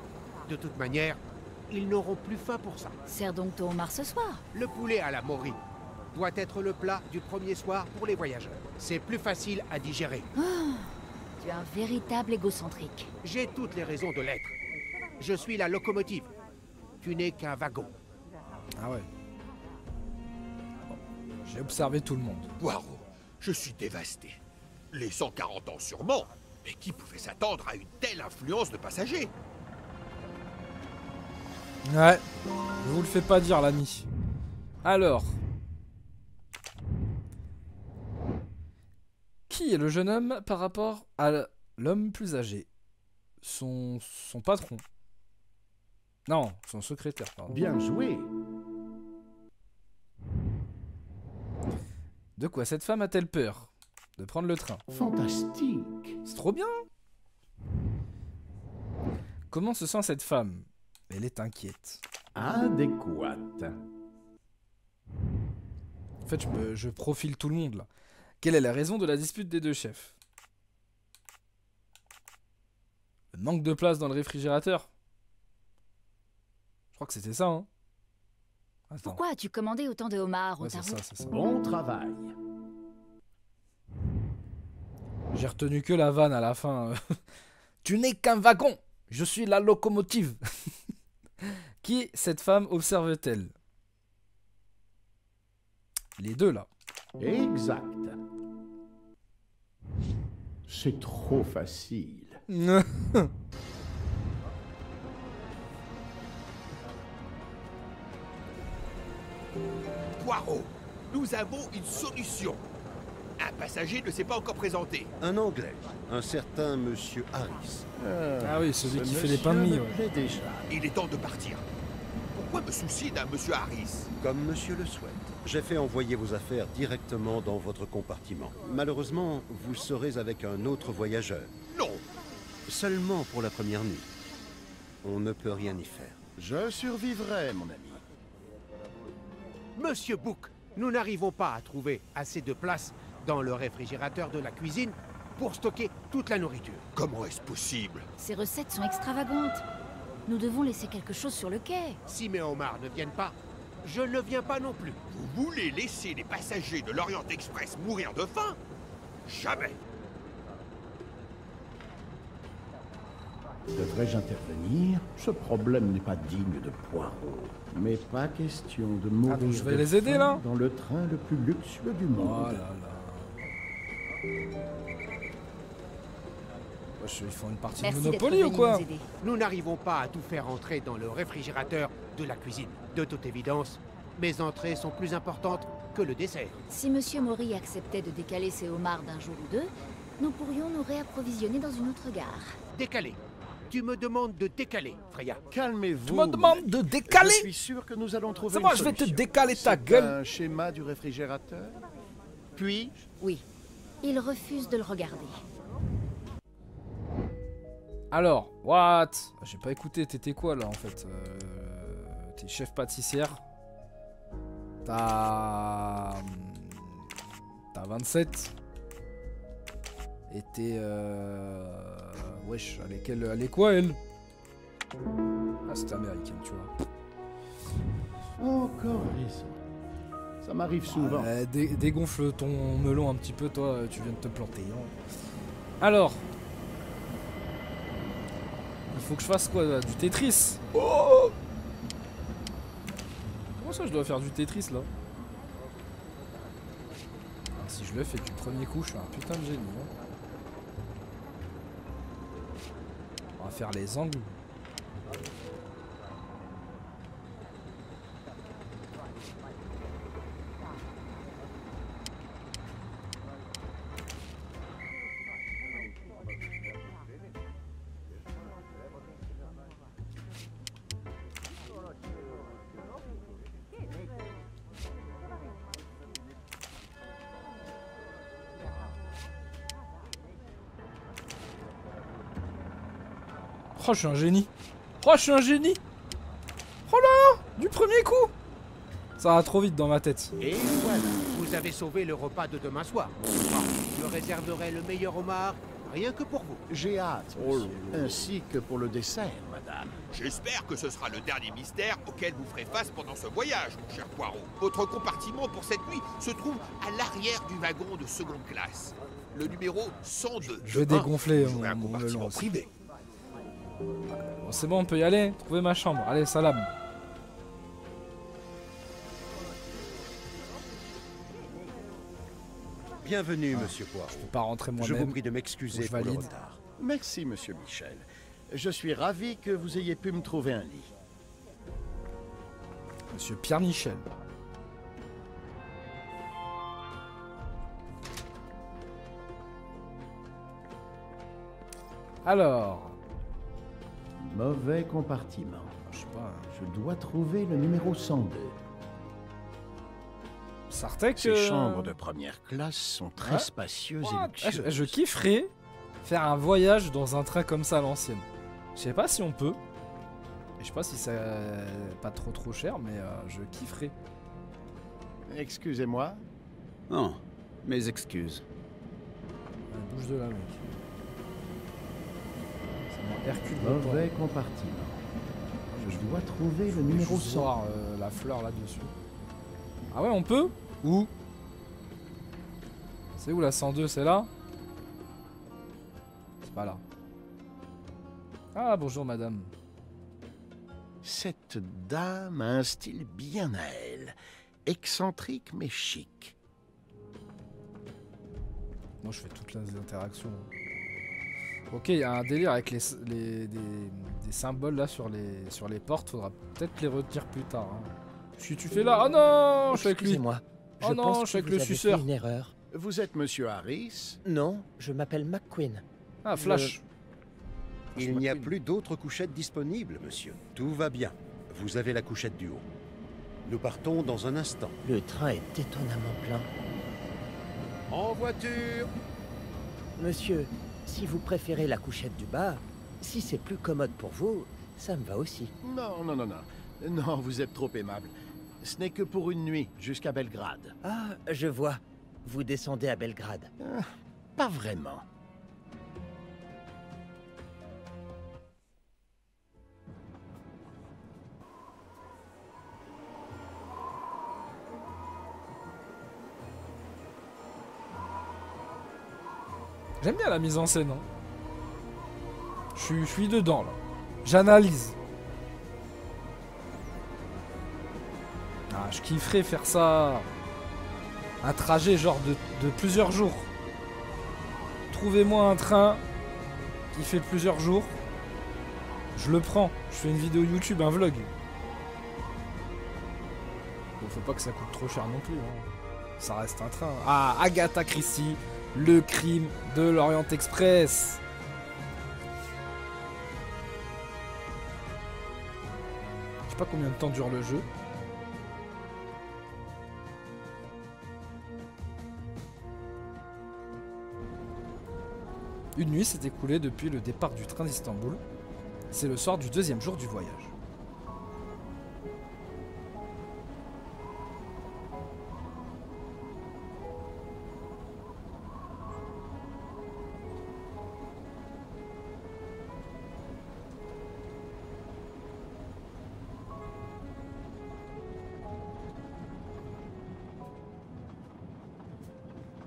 De toute manière, ils n'auront plus faim pour ça. Sers donc ton homard ce soir. Le poulet à la Mori doit être le plat du premier soir pour les voyageurs. C'est plus facile à digérer. Tu es un véritable égocentrique. J'ai toutes les raisons de l'être. Je suis la locomotive. Tu n'es qu'un wagon. Ah ouais. J'ai observé tout le monde. Poirot, je suis dévasté. Les 140 ans sûrement. Mais qui pouvait s'attendre à une telle influence de passagers? Ouais, je vous le fais pas dire l'ami. Alors. Qui est le jeune homme par rapport à l'homme plus âgé? Son, son patron. Non, son secrétaire, pardon. Bien joué. De quoi cette femme a-t-elle peur? De prendre le train. Fantastique. C'est trop bien Comment se sent cette femme? Elle est inquiète. Adéquate. En fait, je, profile tout le monde là. Quelle est la raison de la dispute des deux chefs? Le manque de place dans le réfrigérateur Je crois que c'était ça, hein Attends. Pourquoi as-tu commandé autant de homards, Ouais, c'est Otaru ça, c'est ça. Bon travail. J'ai retenu que la vanne à la fin. tu n'es qu'un wagon Je suis la locomotive Qui cette femme observe-t-elle? Les deux là. Exact. C'est trop facile. Poirot, nous avons une solution. Un passager ne s'est pas encore présenté. Un Anglais, un certain Monsieur Harris. Ah oui, celui ce qui fait les pains de monsieur mie, me ouais. plaît déjà. Il est temps de partir. Pourquoi me soucier d'un monsieur Harris Comme Monsieur le souhaite. J'ai fait envoyer vos affaires directement dans votre compartiment. Malheureusement, vous serez avec un autre voyageur. Non Seulement pour la première nuit. On ne peut rien y faire. Je survivrai, mon ami. Monsieur Book, nous n'arrivons pas à trouver assez de place dans le réfrigérateur de la cuisine pour stocker toute la nourriture. Comment est-ce possible? Ces recettes sont extravagantes. Nous devons laisser quelque chose sur le quai. Si mes homards ne viennent pas, je ne viens pas non plus. Vous voulez laisser les passagers de l'Orient Express mourir de faim? Jamais Devrais-je intervenir? Ce problème n'est pas digne de Poirot. Mais pas question de mourir donc je vais de les aider, faim là? dans le train le plus luxueux du monde. Oh là là. Wesh, ils font une partie de Merci Monopoly d'être ou quoi nous n'arrivons pas à tout faire entrer dans le réfrigérateur de la cuisine. De toute évidence, mes entrées sont plus importantes que le dessert. Si Monsieur Maury acceptait de décaler ses homards d'un jour ou deux, nous pourrions nous réapprovisionner dans une autre gare. Décalé. Tu me demandes de décaler, Freya. Calmez-vous. Tu me demandes de décaler? Je suis sûr que nous allons trouver C'est une moi, je vais te décaler ta C'est gueule. un schéma du réfrigérateur? Puis? Oui. Il refuse de le regarder. Alors, what? J'ai pas écouté, t'étais quoi là en fait euh, T'es chef pâtissière. T'as. T'as 27. Et t'es. Euh... Wesh, elle est, quelle... elle est quoi elle? Ah, c'était américaine, tu vois. Encore raison. Ça m'arrive souvent. Dé- dégonfle ton melon un petit peu, toi, tu viens de te planter. hein. Alors. Il faut que je fasse quoi là? Du Tetris? Oh Comment ça je dois faire du Tetris là? Ah, Si je le fais du premier coup, je suis un putain de génie. hein. On va faire les angles. Oh, je suis un génie. Oh, je suis un génie. Oh là là Du premier coup Ça va trop vite dans ma tête. Et voilà, vous avez sauvé le repas de demain soir. Ah, je réserverai le meilleur homard rien que pour vous. J'ai hâte, monsieur. Ainsi que pour le dessert, madame. J'espère que ce sera le dernier mystère auquel vous ferez face pendant ce voyage, mon cher Poirot. Votre compartiment pour cette nuit se trouve à l'arrière du wagon de seconde classe. Le numéro 102. Je vais dégonfler mon- un compartiment privé. Bon, c'est bon, on peut y aller. Trouver ma chambre. Allez, salam. Bienvenue, monsieur Poirot. Je peux pas rentrer Je moi-même. vous prie de m'excuser Je pour le retard. Merci, monsieur Michel. Je suis ravi que vous ayez pu me trouver un lit. Monsieur Pierre Michel. Alors, Mauvais compartiment. je sais pas, hein. Je dois trouver le numéro 102. Sartek. Ces euh, chambres de première classe sont très Ouais. spacieuses What et Ah, luxueuses. je, je kifferais faire un voyage dans un train comme ça à l'ancienne. Je sais pas si on peut. Et je sais pas si c'est pas trop trop cher, mais euh, je kifferais. Excusez-moi. Non, mes excuses. Ouais, bouge de là, mec. Hercule Mauvais compartiment. Je dois trouver le numéro 100. voir euh, la fleur là-dessus. Ah ouais, on peut? Où? C'est où la 102 C'est là? C'est pas là. Ah, bonjour madame. Cette dame a un style bien à elle. Excentrique mais chic. Moi, je fais toutes les interactions. Ok, il y a un délire avec les, les- des, des symboles là sur les, sur les portes. Faudra peut-être les retenir plus tard. hein. Si tu fais là. Oh non Je suis avec lui. Excusez-moi. Oh je non, pense je suis que avec vous le avez suceur. fait une erreur. Vous êtes Monsieur Harris? Non, je m'appelle McQueen. Ah, Flash. Il n'y a plus d'autres couchettes disponibles, monsieur. Tout va bien. Vous avez la couchette du haut. Nous partons dans un instant. Le train est étonnamment plein. En voiture Monsieur, si vous préférez la couchette du bas, si c'est plus commode pour vous, ça me va aussi. Non, non, non, non. Non, vous êtes trop aimable. Ce n'est que pour une nuit, jusqu'à Belgrade. Ah, je vois. Vous descendez à Belgrade. Ah, pas vraiment. J'aime bien la mise en scène. hein. Je suis- dedans là. J'analyse. Ah, je kifferais faire ça. Un trajet genre de, de plusieurs jours. Trouvez-moi un train qui fait plusieurs jours. Je le prends. Je fais une vidéo YouTube, un vlog. Bon, faut pas que ça coûte trop cher non plus. hein. Ça reste un train. Ah, Agatha Christie, le crime de l'Orient Express. Je sais pas combien de temps dure le jeu. Une nuit s'est écoulée depuis le départ du train d'Istanbul. C'est le soir du deuxième jour du voyage.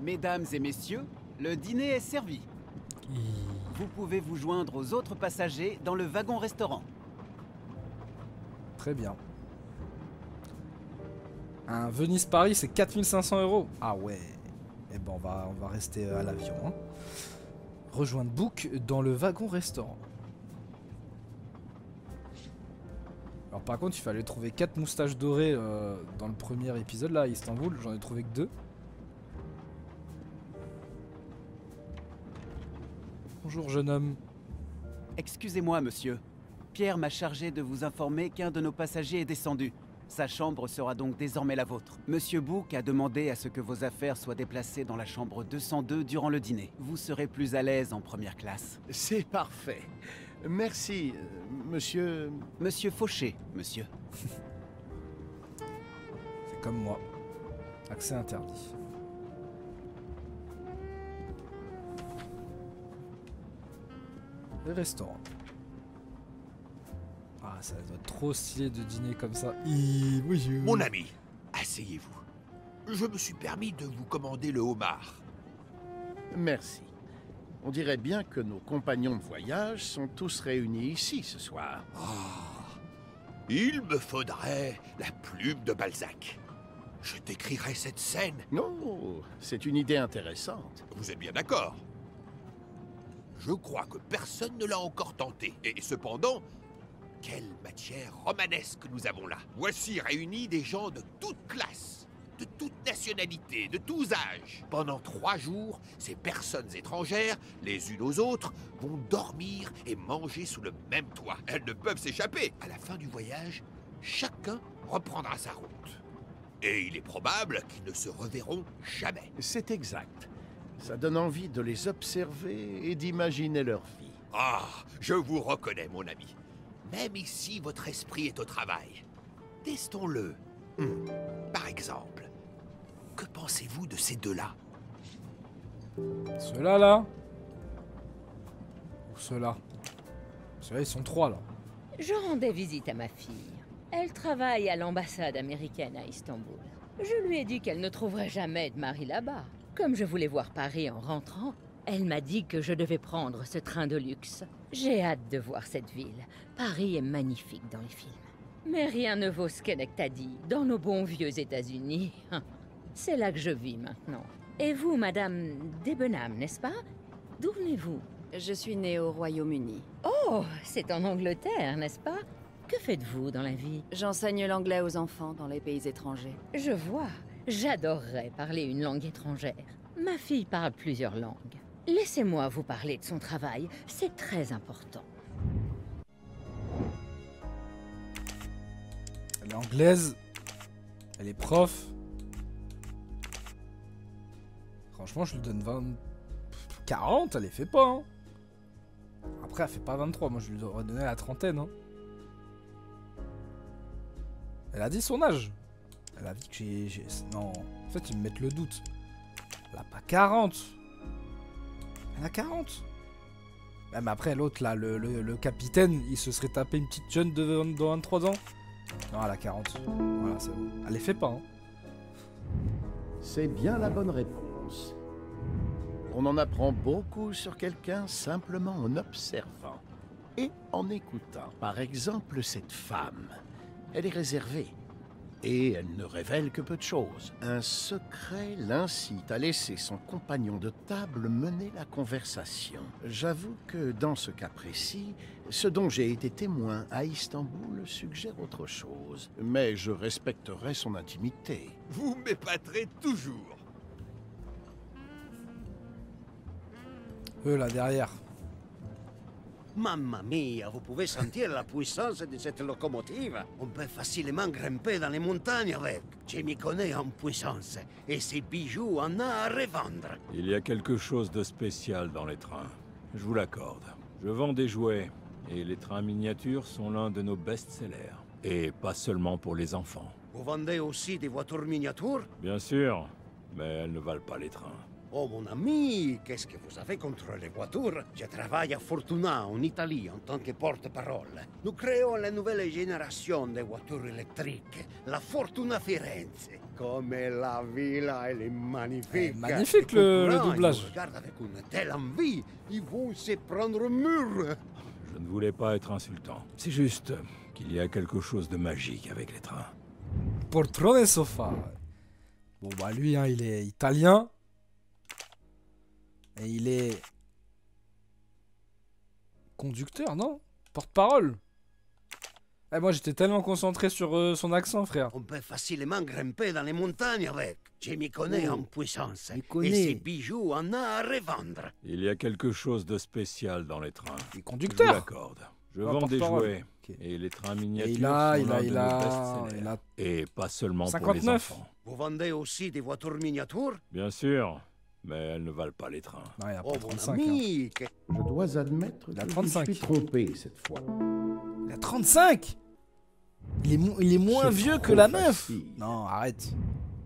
Mesdames et messieurs, le dîner est servi. Vous pouvez vous joindre aux autres passagers dans le wagon-restaurant. Très bien. Un Venise-Paris, c'est 4500 euros. Ah ouais. Eh ben, on va, on va rester à l'avion. hein. Rejoindre Book dans le wagon-restaurant. Alors par contre, il fallait trouver 4 moustaches dorées euh, dans le premier épisode, là, à Istanbul. J'en ai trouvé que 2. Bonjour, jeune homme. Excusez-moi, monsieur. Pierre m'a chargé de vous informer qu'un de nos passagers est descendu. Sa chambre sera donc désormais la vôtre. Monsieur Book a demandé à ce que vos affaires soient déplacées dans la chambre 202 durant le dîner. Vous serez plus à l'aise en première classe. C'est parfait. Merci, euh, monsieur... Monsieur Fauché, monsieur. C'est comme moi. Accès interdit. Le restaurant. Ah, ça doit être trop stylé de dîner comme ça. Hi, bonjour. Mon ami, asseyez-vous. Je me suis permis de vous commander le homard. Merci. On dirait bien que nos compagnons de voyage sont tous réunis ici ce soir. Il me faudrait la plume de Balzac. Je décrirai cette scène. Non, c'est une idée intéressante. Vous êtes bien d'accord? Je crois que personne ne l'a encore tenté. Et cependant, quelle matière romanesque nous avons là. Voici réunis des gens de toute classe, de toute nationalité, de tous âges. Pendant trois jours, ces personnes étrangères, les unes aux autres, vont dormir et manger sous le même toit. Elles ne peuvent s'échapper. À la fin du voyage, chacun reprendra sa route. Et il est probable qu'ils ne se reverront jamais. C'est exact. Ça donne envie de les observer et d'imaginer leur vie. Ah, je vous reconnais, mon ami. Même ici, votre esprit est au travail. Testons-le. Hmm, Par exemple, que pensez-vous de ces deux-là? Ceux-là, là Ou ceux-là Ceux-là, ils sont trois, là. Je rendais visite à ma fille. Elle travaille à l'ambassade américaine à Istanbul. Je lui ai dit qu'elle ne trouverait jamais de mari là-bas. Comme je voulais voir Paris en rentrant, elle m'a dit que je devais prendre ce train de luxe. J'ai hâte de voir cette ville. Paris est magnifique dans les films. Mais rien ne vaut Schenectady, dans nos bons vieux États-Unis. C'est là que je vis maintenant. Et vous, Madame Debenham, n'est-ce pas? D'où venez-vous? Je suis née au Royaume-Uni. Oh, c'est en Angleterre, n'est-ce pas? Que faites-vous dans la vie? J'enseigne l'anglais aux enfants dans les pays étrangers. Je vois. J'adorerais parler une langue étrangère. Ma fille parle plusieurs langues. Laissez-moi vous parler de son travail, c'est très important. Elle est anglaise. Elle est prof. Franchement, je lui donne 20... 40, elle les fait pas, hein. Après, elle fait pas 23, moi je lui aurais donné la trentaine, hein. Elle a dit son âge. Elle a dit que j'ai... Non, en fait, ils me mettent le doute. Elle a pas 40. Elle a 40. Ah, mais après, l'autre, là, le, capitaine, il se serait tapé une petite jeune de 23 ans Non, elle a 40. Voilà, c'est bon. Elle les fait pas, hein. C'est bien la bonne réponse. On en apprend beaucoup sur quelqu'un simplement en observant et en écoutant. Par exemple, cette femme, elle est réservée et elle ne révèle que peu de choses. Un secret l'incite à laisser son compagnon de table mener la conversation. J'avoue que dans ce cas précis, ce dont j'ai été témoin à Istanbul suggère autre chose, mais je respecterai son intimité. Vous m'épaterez toujours. Eux, là, derrière. Mamma mia, vous pouvez sentir la puissance de cette locomotive. On peut facilement grimper dans les montagnes avec. Je m'y connais en puissance. Et ces bijoux en a à revendre. Il y a quelque chose de spécial dans les trains. Je vous l'accorde. Je vends des jouets, et les trains miniatures sont l'un de nos best-sellers. Et pas seulement pour les enfants. Vous vendez aussi des voitures miniatures? Bien sûr, mais elles ne valent pas les trains. Oh mon ami, qu'est-ce que vous avez contre les voitures? Je travaille à Fortuna, en Italie, en tant que porte-parole. Nous créons la nouvelle génération de voitures électriques, la Fortuna Firenze. Comme la villa, elle est magnifique. Eh, magnifique, le- le ils doublage. regardent avec une telle envie, ils vont se prendre mur. Je ne voulais pas être insultant. C'est juste qu'il y a quelque chose de magique avec les trains. Poltrone sofa. Bon, bah lui, hein, il est italien. Et il est... Conducteur, non? Porte-parole. Eh, moi, j'étais tellement concentré sur euh, son accent, frère. On peut facilement grimper dans les montagnes avec. Je m'y connais Oh, en puissance. connais. Et ces bijoux en a à revendre. Il y a quelque chose de spécial dans les trains. Les Je conducteurs. l'accorde. Je Ah, vends des jouets. Et les trains miniatures il a- sont il a- l'un de il nos a- best-sellers. il a Et pas seulement pour les 59. enfants. Vous vendez aussi des voitures miniatures? Bien sûr, mais elles ne valent pas les trains. Non, il a Oh pas mon 35. ami, hein. Je dois admettre Il a que 35. je suis trompé cette fois. Il a 35 il est, il est moins vieux que la meuf facile. Non, arrête.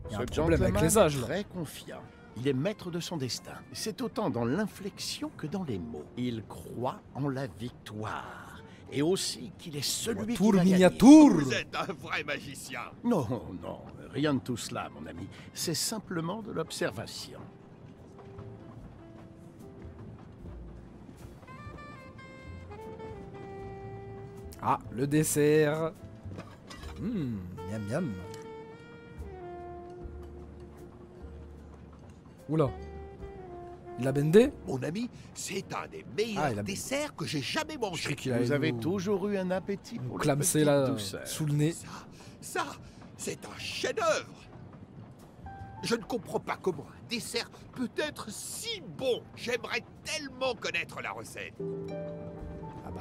Il y a Ce un problème avec les âges, là. très confiant. Il est maître de son destin. C'est autant dans l'inflexion que dans les mots. Il croit en la victoire. Et aussi qu'il est celui qui va gagner. miniature. Vous êtes un vrai magicien. Non, non, rien de tout cela, mon ami. C'est simplement de l'observation. Ah, le dessert. Hum, miam miam. Oula. Il a bendé Mon ami, c'est un des meilleurs Ah, desserts que j'ai jamais mangé. Vous avez toujours eu un appétit pour Clamser là, sous le nez. Ça, c'est un chef-d'œuvre. Je ne comprends pas comment un dessert peut être si bon. J'aimerais tellement connaître la recette.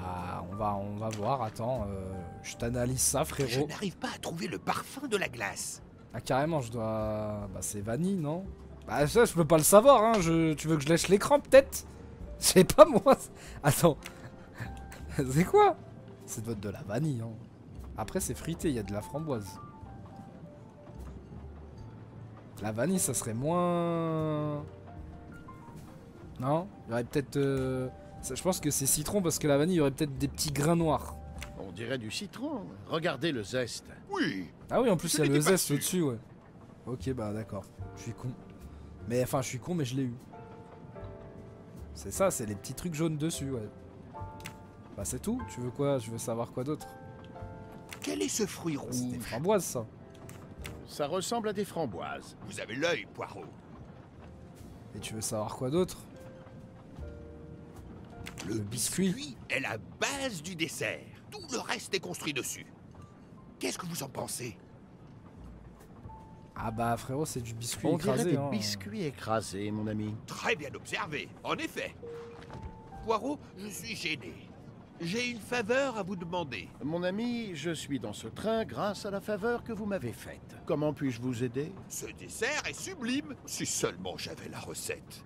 Ah bah, on va, on va voir. Attends, euh, je t'analyse ça, Je frérot. n'arrive pas à trouver le parfum de la glace. Ah, carrément, je dois. Bah, c'est vanille, non? Bah, ça, je peux pas le savoir, hein. Je... Tu veux que je lèche l'écran, peut-être? Je sais pas, moi. Attends. c'est quoi? C'est de de la vanille, hein. Après, c'est frité, il y a de la framboise. La vanille, ça serait moins. Non? Il y aurait peut-être. euh, ça- Je pense que c'est citron parce que la vanille, il y aurait peut-être des petits grains noirs. On dirait du citron. Regardez le zeste. Oui. Ah oui, en plus, Je il y a le zeste au-dessus, ouais. Ok, bah d'accord. Je suis con. Mais enfin, je suis con, mais je l'ai eu. C'est ça, c'est les petits trucs jaunes dessus, ouais. Bah c'est tout. Tu veux quoi? Tu veux savoir quoi d'autre? Quel est ce fruit rouge C'est des framboises, ça. Ça ressemble à des framboises. Vous avez l'œil, Poirot. Et tu veux savoir quoi d'autre? Le, biscuit. biscuit est la base du dessert. Tout le reste est construit dessus. Qu'est-ce que vous en pensez? Ah bah frérot, c'est du biscuit On dirait écrasé. des hein. biscuits écrasés, mon ami. Très bien observé, en effet. Poirot, je suis gêné. J'ai une faveur à vous demander. Mon ami, je suis dans ce train grâce à la faveur que vous m'avez faite. Comment puis-je vous aider? Ce dessert est sublime, si seulement j'avais la recette.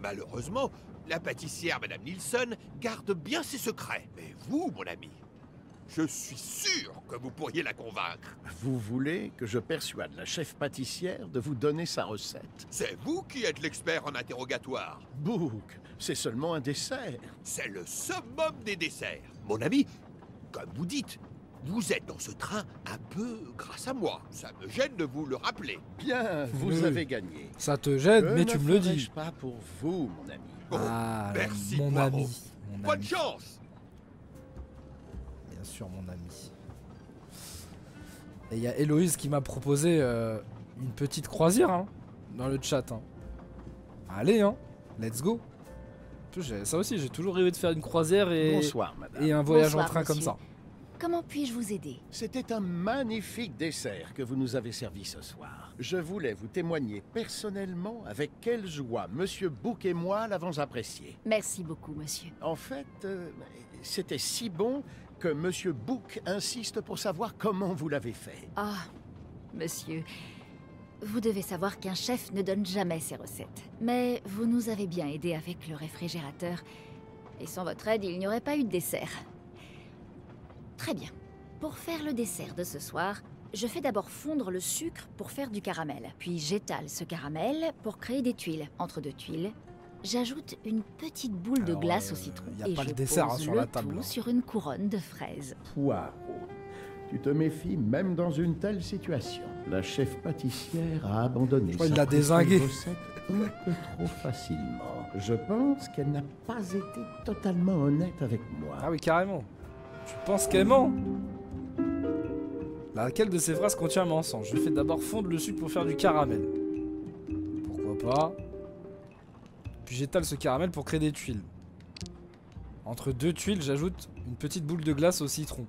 Malheureusement, la pâtissière Madame Nilsson garde bien ses secrets. Mais vous, mon ami, je suis sûr que vous pourriez la convaincre. Vous voulez que je persuade la chef pâtissière de vous donner sa recette? C'est vous qui êtes l'expert en interrogatoire. Bouc, c'est seulement un dessert. C'est le summum des desserts. Mon ami, comme vous dites, vous êtes dans ce train un peu grâce à moi. Ça me gêne de vous le rappeler. Bien, vous Oui. avez gagné. Ça te gêne, mais ne tu me le dis. pas pour vous, mon ami Ah, merci, mon Poirot. ami. Mon Bonne ami. chance Bien sûr, mon ami. Et il y a Héloïse qui m'a proposé euh, une petite croisière hein, dans le chat. hein. Allez, hein, let's go. J'ai- Ça aussi, j'ai toujours rêvé de faire une croisière et, Bonsoir, madame. et un voyage Bonsoir, en train comme ça. Comment puis-je vous aider? C'était un magnifique dessert que vous nous avez servi ce soir. Je voulais vous témoigner personnellement avec quelle joie Monsieur Bouc et moi l'avons apprécié. Merci beaucoup, monsieur. En fait, euh, c'était si bon que Monsieur Bouc insiste pour savoir comment vous l'avez fait. Ah, monsieur, vous devez savoir qu'un chef ne donne jamais ses recettes. Mais vous nous avez bien aidé avec le réfrigérateur. Et sans votre aide, il n'y aurait pas eu de dessert. Très bien. Pour faire le dessert de ce soir, je fais d'abord fondre le sucre pour faire du caramel. Puis j'étale ce caramel pour créer des tuiles. Entre deux tuiles, j'ajoute une petite boule de glace euh, au citron. y a et pas je le dessert, hein, pose sur le la table, tout hein. sur une couronne de fraises. Poirot, tu te méfies même dans une telle situation. La chef pâtissière a abandonné sa l'a recette un peu trop facilement. Je pense qu'elle n'a pas été totalement honnête avec moi. Ah oui, carrément. Tu penses qu'elle ment? Laquelle de ces phrases contient un mensonge Je fais d'abord fondre le sucre pour faire du caramel. Pourquoi pas? Puis j'étale ce caramel pour créer des tuiles. Entre deux tuiles, j'ajoute une petite boule de glace au citron.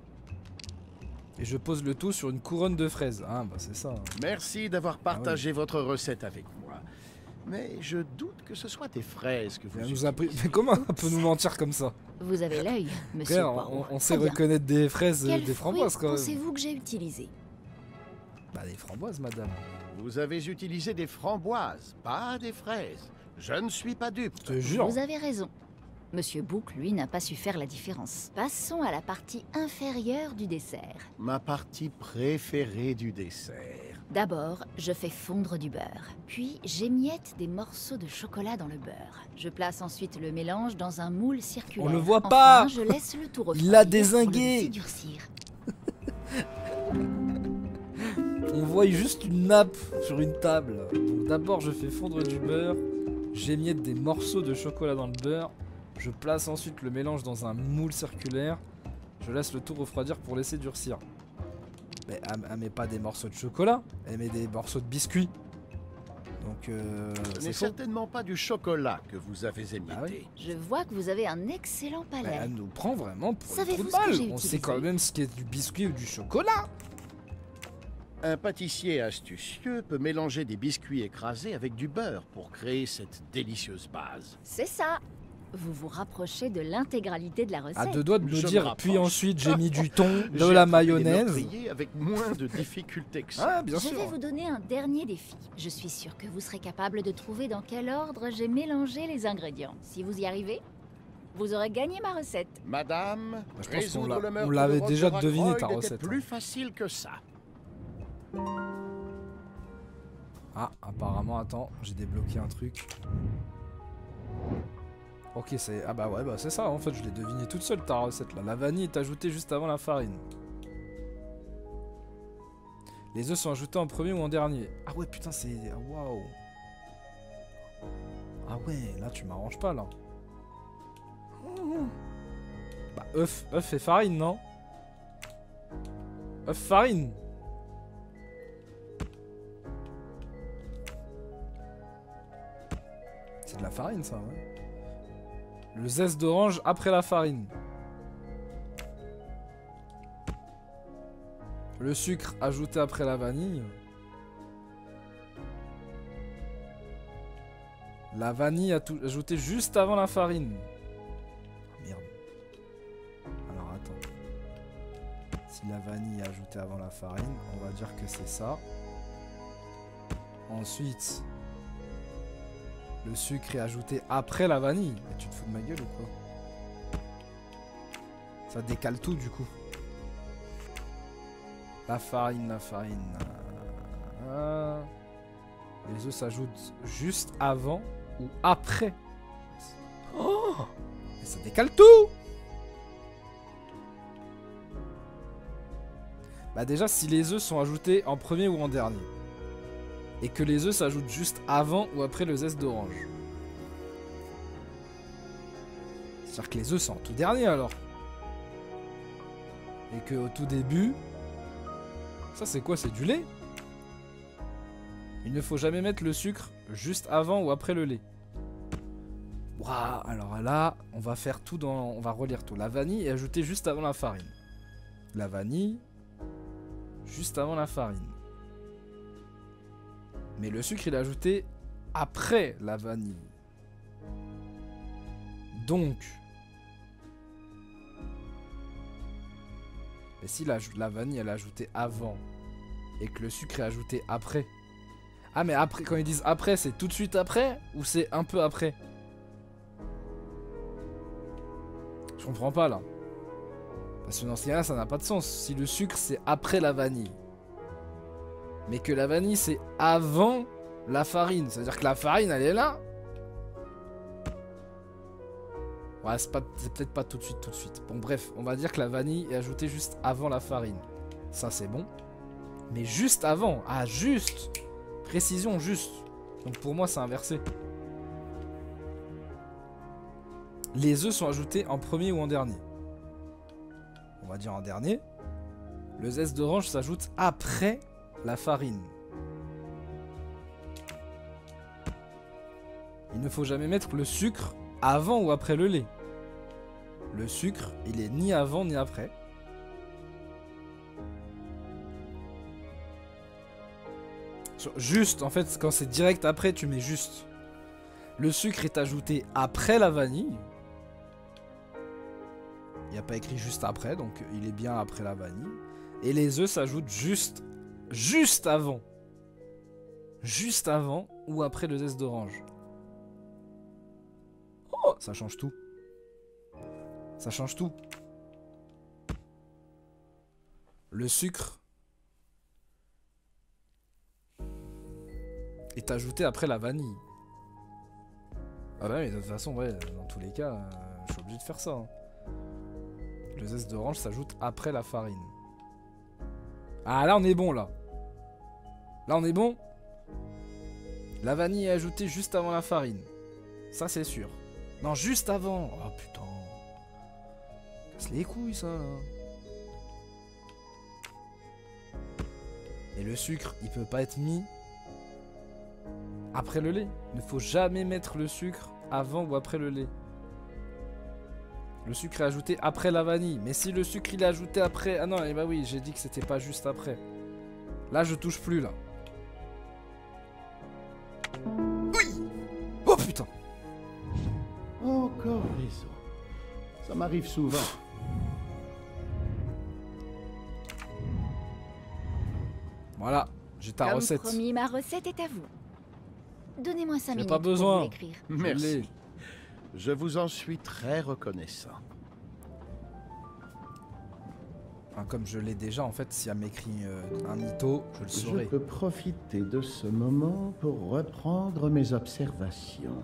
Et je pose le tout sur une couronne de fraises. Ah bah c'est ça. hein. Merci d'avoir partagé votre recette avec moi. Mais je doute que ce soit des fraises que vous Elle nous a pris- Mais comment elle peut nous mentir comme ça Vous avez l'œil, monsieur Frère, on, on sait Très bien. reconnaître des fraises, euh, Quels des framboises fruits quand même. pensez-vous que j'ai utilisé Bah des framboises, madame. Vous avez utilisé des framboises, pas des fraises. Je ne suis pas dupe. Je te jure. Vous avez raison. Monsieur Bouc, lui, n'a pas su faire la différence. Passons à la partie inférieure du dessert. Ma partie préférée du dessert. D'abord, je fais fondre du beurre. Puis, j'émiette des morceaux de chocolat dans le beurre. Je place ensuite le mélange dans un moule circulaire. On le voit Enfin, pas je laisse le tout Il refroidir l'a durcir. On voit juste une nappe sur une table. Donc d'abord je fais fondre du beurre, j'émiette des morceaux de chocolat dans le beurre, je place ensuite le mélange dans un moule circulaire, je laisse le tout refroidir pour laisser durcir. Mais elle, elle met pas des morceaux de chocolat, elle met des morceaux de biscuits. Donc euh, Ce c'est certainement pas du chocolat que vous avez émietté. Je vois que vous avez un excellent Bah, palais. elle nous prend vraiment pour une balle. j'ai On sait quand même ce qui est du biscuit ou du chocolat. Un pâtissier astucieux peut mélanger des biscuits écrasés avec du beurre pour créer cette délicieuse base. C'est ça Vous vous rapprochez de l'intégralité de la recette. À deux doigts de nous dire, puis ensuite j'ai mis du thon, de la mayonnaise. avec moins de difficultés que ça. Ah, bien je sûr. vais vous donner un dernier défi. Je suis sûre que vous serez capable de trouver dans quel ordre j'ai mélangé les ingrédients. Si vous y arrivez, vous aurez gagné ma recette. Madame, je pense qu'on l'avait de déjà deviné, ta recette, hein. plus facile que ça. Ah, apparemment, attends, j'ai débloqué un truc. Ok, c'est. Ah bah ouais, bah c'est ça, en fait, je l'ai deviné toute seule ta recette là. La vanille est ajoutée juste avant la farine. Les œufs sont ajoutés en premier ou en dernier. Ah ouais, putain, c'est. ah, Waouh. Ah ouais, là tu m'arranges pas là. Bah, œuf, œuf et farine, non? Œuf, farine. C'est de la farine, ça, ouais. Le zeste d'orange après la farine. Le sucre ajouté après la vanille. La vanille ajoutée juste avant la farine. Ah, merde. Alors attends. Si la vanille est ajoutée avant la farine, on va dire que c'est ça. Ensuite, le sucre est ajouté après la vanille. Mais tu te fous de ma gueule ou quoi? Ça décale tout du coup. La farine, la farine. Euh, les œufs s'ajoutent juste avant ou après. Oh Et ça décale tout Bah déjà, si les œufs sont ajoutés en premier ou en dernier. Et que les œufs s'ajoutent juste avant ou après le zeste d'orange. C'est-à-dire que les œufs sont en tout dernier alors. Et que au tout début... Ça c'est quoi? C'est du lait? Il ne faut jamais mettre le sucre juste avant ou après le lait. alors là, on va faire tout dans... On va relire tout. La vanille est ajoutée juste avant la farine. La vanille, juste avant la farine. Mais le sucre, il est ajouté après la vanille. Donc... Et si la, vanille, elle est ajoutée avant, et que le sucre est ajouté après... Ah mais après, quand ils disent après, c'est tout de suite après Ou c'est un peu après? Je comprends pas là. Parce que dans ce cas-là, ça n'a pas de sens. Si le sucre, c'est après la vanille. Mais que la vanille, c'est avant la farine. C'est-à-dire que la farine, elle est là. Ouais, c'est peut-être pas tout de suite, tout de suite. Bon, bref, on va dire que la vanille est ajoutée juste avant la farine. Ça, c'est bon. Mais juste avant. Ah, juste Précision juste. Donc pour moi, c'est inversé. Les œufs sont ajoutés en premier ou en dernier. On va dire en dernier. Le zeste d'orange s'ajoute après la farine. Il ne faut jamais mettre le sucre avant ou après le lait. Le sucre, il est ni avant ni après. Juste, en fait, quand c'est direct après, tu mets juste. Le sucre est ajouté après la vanille. Il n'y a pas écrit juste après, donc il est bien après la vanille. Et les œufs s'ajoutent juste, juste avant. Juste avant ou après le zeste d'orange. Oh, ça change tout. Ça change tout. Le sucre est ajouté après la vanille. Ah bah oui, de toute façon, ouais, dans tous les cas, euh, je suis obligé de faire ça. Hein. Le zeste d'orange s'ajoute après la farine. Ah là on est bon là. Là on est bon? La vanille est ajoutée juste avant la farine. Ça c'est sûr. Non, juste avant. Oh putain. Casse les couilles ça. Et le sucre, il peut pas être mis après le lait. Il ne faut jamais mettre le sucre avant ou après le lait. Le sucre est ajouté après la vanille. Mais si le sucre il est ajouté après... Ah non, eh bah oui, j'ai dit que c'était pas juste après. Là, je touche plus, là. Encore raison. Ça m'arrive souvent. Voilà, j'ai ta Comme recette. promis, ma recette est à vous. Donnez-moi 5 J'ai minutes pas pour besoin. vous l'écrire. Merci. Je vous en suis très reconnaissant. Enfin, comme je l'ai déjà, en fait, si elle m'écrit euh, un mytho, je le Je saurai. peux profiter de ce moment pour reprendre mes observations.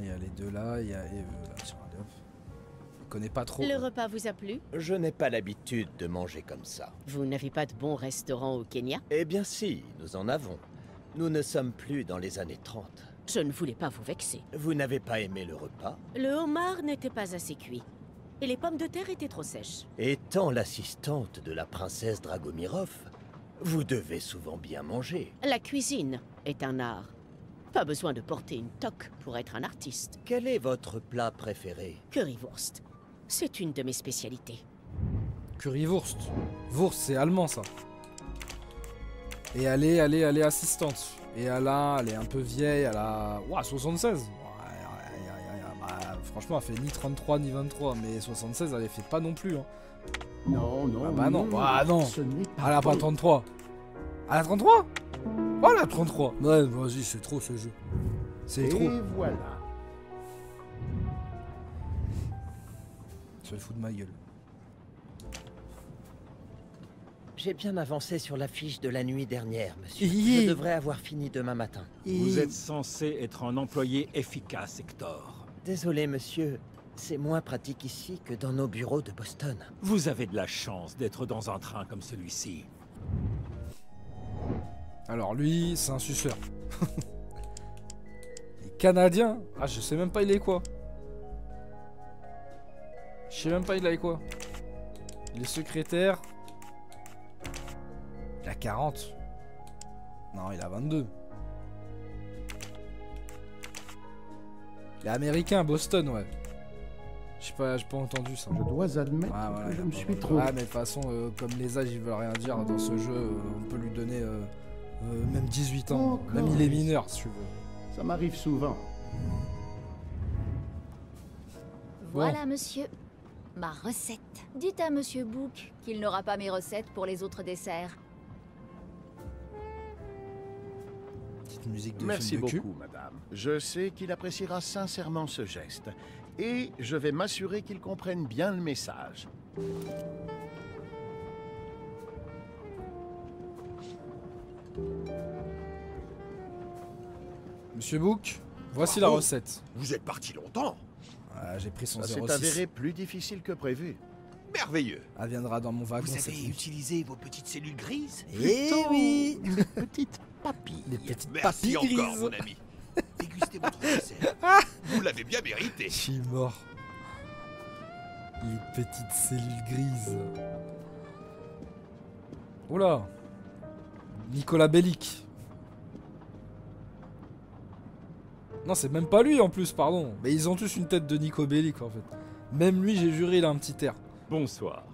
Il y a les deux là, il y a Eve là. Je connais pas trop. Le repas vous a plu? Je n'ai pas l'habitude de manger comme ça. Vous n'avez pas de bons restaurants au Kenya? Eh bien si, nous en avons. Nous ne sommes plus dans les années 30. Je ne voulais pas vous vexer. Vous n'avez pas aimé le repas? Le homard n'était pas assez cuit. Et les pommes de terre étaient trop sèches. Étant l'assistante de la princesse Dragomirov, vous devez souvent bien manger. La cuisine est un art. Pas besoin de porter une toque pour être un artiste. Quel est votre plat préféré? Currywurst. C'est une de mes spécialités. Currywurst. Wurst, c'est allemand ça. Et elle est, elle est, elle est assistante. Et elle a, elle est un peu vieille, elle a... Ouah, 76 Ouais, ouais, ouais, ouais, bah, Franchement, elle fait ni 33 ni 23, mais 76, elle les fait pas non plus. Hein. Non, non, Ah bah non, non, ah non pas Elle a pas bon. 33 Elle a 33 Oh, elle a 33 Ouais, vas-y, c'est trop ce jeu. C'est Et trop. voilà. Me fout de ma gueule. J'ai bien avancé sur la fiche de la nuit dernière, monsieur. Je devrais avoir fini demain matin. Vous êtes censé être un employé efficace, Hector. Désolé, monsieur. C'est moins pratique ici que dans nos bureaux de Boston. Vous avez de la chance d'être dans un train comme celui-ci. Alors lui, c'est un suceur. Les Canadiens Ah, je sais même pas il est quoi. Je sais même pas il a quoi. Il est secrétaire. Il a 40. Non, il a 22. Il est américain, Boston, ouais. Je sais pas, j'ai pas entendu ça. Je dois admettre Ah, voilà, que je il me suis trompé. Ah, mais de toute façon, euh, comme les âges ils veulent rien dire dans ce jeu, euh, on peut lui donner euh, euh, même 18 ans. Encore même il est mineur, si tu veux. Ça m'arrive souvent. Voilà, monsieur. Ma recette. Dites à monsieur Book qu'il n'aura pas mes recettes pour les autres desserts. Petite musique de Merci film de cul. beaucoup, madame. Je sais qu'il appréciera sincèrement ce geste. Et je vais m'assurer qu'il comprenne bien le message. Monsieur Book, voici la recette. Vous êtes parti longtemps Ah, J'ai pris son Ça s'est 06. avéré plus difficile que prévu. Merveilleux. Elle viendra dans mon wagon. Vous avez utilisé vos petites cellules grises Eh oui Les petites papilles. Les petites Merci papilles encore, grises. mon ami. Dégustez votre recette. Vous l'avez bien mérité. Je suis mort. Les petites cellules grises. Oula Nicolas Bellic. Non, c'est même pas lui en plus, pardon. Mais ils ont tous une tête de Nico Bellic en fait. Même lui, j'ai juré, il a un petit air. Bonsoir.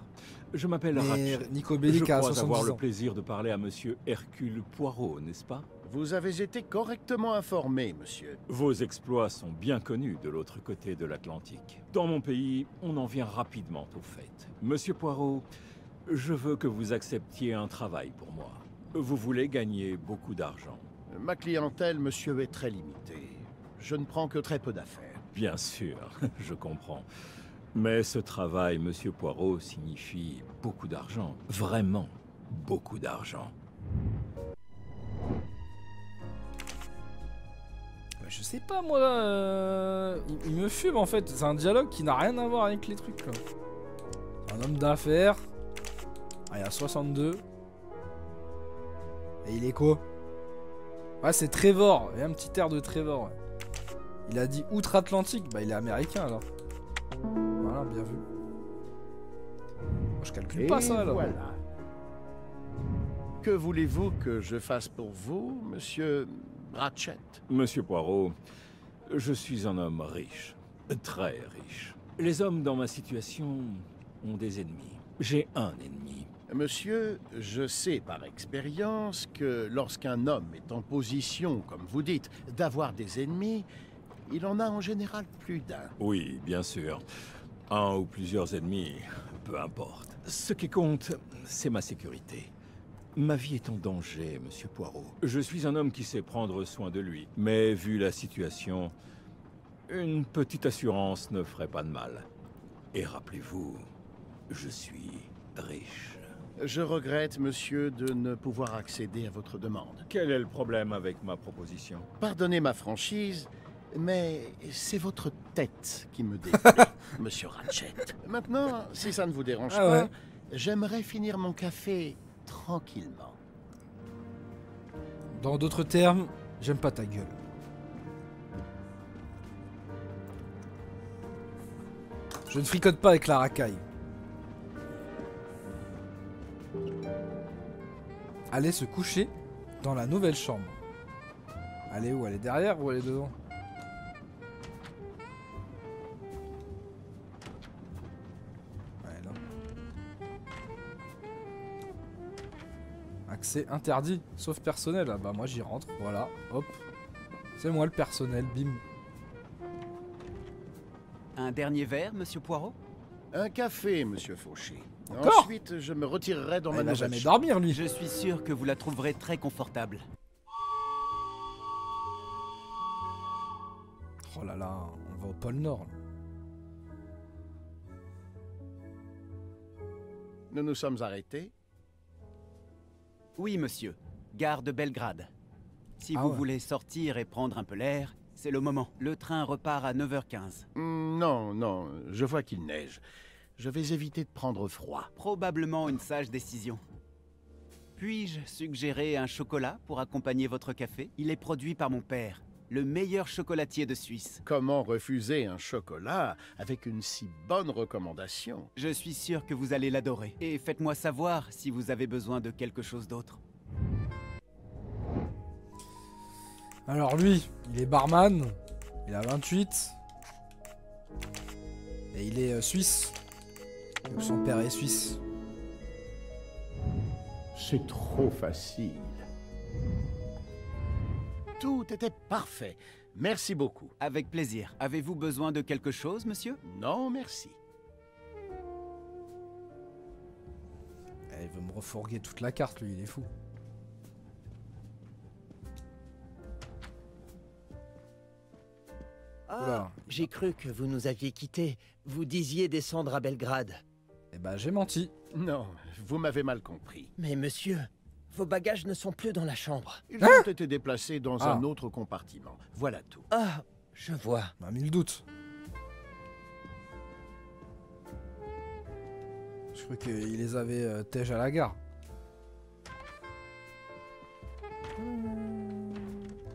Je m'appelle Ratchet. Nico Bellic Je a crois 70 avoir le plaisir de parler à monsieur Hercule Poirot, n'est-ce pas? Vous avez été correctement informé, monsieur. Vos exploits sont bien connus de l'autre côté de l'Atlantique. Dans mon pays, on en vient rapidement au fait. Monsieur Poirot, je veux que vous acceptiez un travail pour moi. Vous voulez gagner beaucoup d'argent. Ma clientèle, monsieur, est très limitée. Je ne prends que très peu d'affaires. Bien sûr, je comprends. Mais ce travail, monsieur Poirot, signifie beaucoup d'argent. Vraiment beaucoup d'argent. Bah, je sais pas moi. euh, Il, il me fume en fait. C'est un dialogue qui n'a rien à voir avec les trucs. Un homme d'affaires. Ah, il a 62. Et il est quoi Ouais, c'est Trevor. Il y a un petit air de Trevor. ouais. Il a dit outre-Atlantique. Bah, il est américain alors. Voilà, bien vu. Moi, je calcule Et pas ça alors. voilà. Que voulez-vous que je fasse pour vous, monsieur Ratchet? Monsieur Poirot, je suis un homme riche. Très riche. Les hommes dans ma situation ont des ennemis. J'ai un ennemi. Monsieur, je sais par expérience que lorsqu'un homme est en position, comme vous dites, d'avoir des ennemis, il en a en général plus d'un. Oui, bien sûr. Un ou plusieurs ennemis, peu importe. Ce qui compte, c'est ma sécurité. Ma vie est en danger, monsieur Poirot. Je suis un homme qui sait prendre soin de lui. Mais vu la situation, une petite assurance ne ferait pas de mal. Et rappelez-vous, je suis riche. Je regrette, monsieur, de ne pouvoir accéder à votre demande. Quel est le problème avec ma proposition? Pardonnez ma franchise, mais c'est votre tête qui me déplaît, monsieur Ratchet. Maintenant, si ça ne vous dérange Ah pas, ouais. j'aimerais finir mon café tranquillement. Dans d'autres termes, j'aime pas ta gueule. Je ne fricote pas avec la racaille. Allez se coucher dans la nouvelle chambre. Elle est où? Elle est derrière ou elle est devant? Ouais, là. Accès interdit, sauf personnel. Ah bah moi j'y rentre, voilà, hop. C'est moi le personnel, bim. Un dernier verre, monsieur Poirot? Un café, monsieur Fauché. Encore Ensuite, je me retirerai dans Ah, ma il va nouvelle jamais chambre. dormir lui. Je suis sûr que vous la trouverez très confortable. Oh là là, on va au pôle Nord. Nous nous sommes arrêtés. Oui, monsieur. Gare de Belgrade. Si Ah vous ouais. voulez sortir et prendre un peu l'air, c'est le moment. Le train repart à 9h15. Hmm, Non, non, je vois qu'il neige. Je vais éviter de prendre froid. Probablement une sage décision. Puis-je suggérer un chocolat pour accompagner votre café? Il est produit par mon père, le meilleur chocolatier de Suisse. Comment refuser un chocolat avec une si bonne recommandation? Je suis sûr que vous allez l'adorer. Et faites-moi savoir si vous avez besoin de quelque chose d'autre. Alors lui, il est barman, il a 28. Et il est euh, suisse. Donc son père est suisse. C'est trop facile. Tout était parfait. Merci beaucoup. Avec plaisir. Avez-vous besoin de quelque chose, monsieur? Non, merci. Eh, il veut me refourguer toute la carte, lui, il est fou. Ah, j'ai cru que vous nous aviez quittés. Vous disiez descendre à Belgrade. Eh ben, j'ai menti. Non, vous m'avez mal compris. Mais monsieur, vos bagages ne sont plus dans la chambre. Ils ont été déplacés dans Ah. un autre compartiment. Voilà tout. Ah, je vois. M'a mis le doute. Je crois qu'il les avait euh, tège à la gare.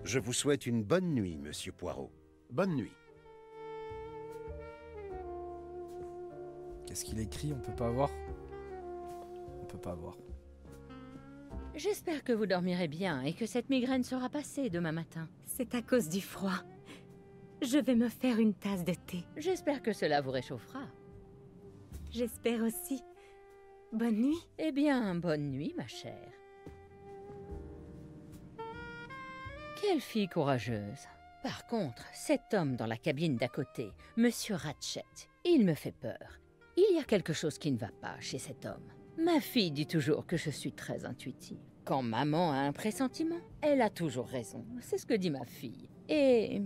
Je vous souhaite une bonne nuit, monsieur Poirot. Bonne nuit. Qu'est-ce qu'il écrit On peut pas voir. On peut pas voir. J'espère que vous dormirez bien et que cette migraine sera passée demain matin. C'est à cause du froid. Je vais me faire une tasse de thé. J'espère que cela vous réchauffera. J'espère aussi. Bonne nuit. Eh bien, bonne nuit, ma chère. Quelle fille courageuse. Par contre, cet homme dans la cabine d'à côté, Monsieur Ratchet, il me fait peur. Il y a quelque chose qui ne va pas chez cet homme. Ma fille dit toujours que je suis très intuitive. Quand maman a un pressentiment, elle a toujours raison. C'est ce que dit ma fille. Et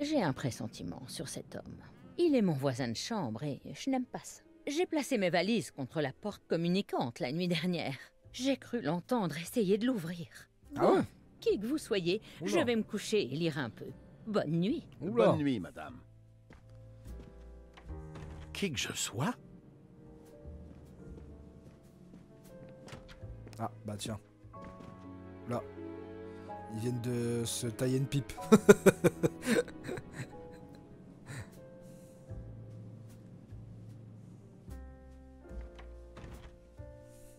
j'ai un pressentiment sur cet homme. Il est mon voisin de chambre et je n'aime pas ça. J'ai placé mes valises contre la porte communicante la nuit dernière. J'ai cru l'entendre essayer de l'ouvrir. Ah ouais qui que vous soyez, Oula. je vais me coucher et lire un peu. Bonne nuit. Oula. Bonne nuit, madame. Qui que je sois Ah, bah tiens. Là. Ils viennent de se tailler une pipe.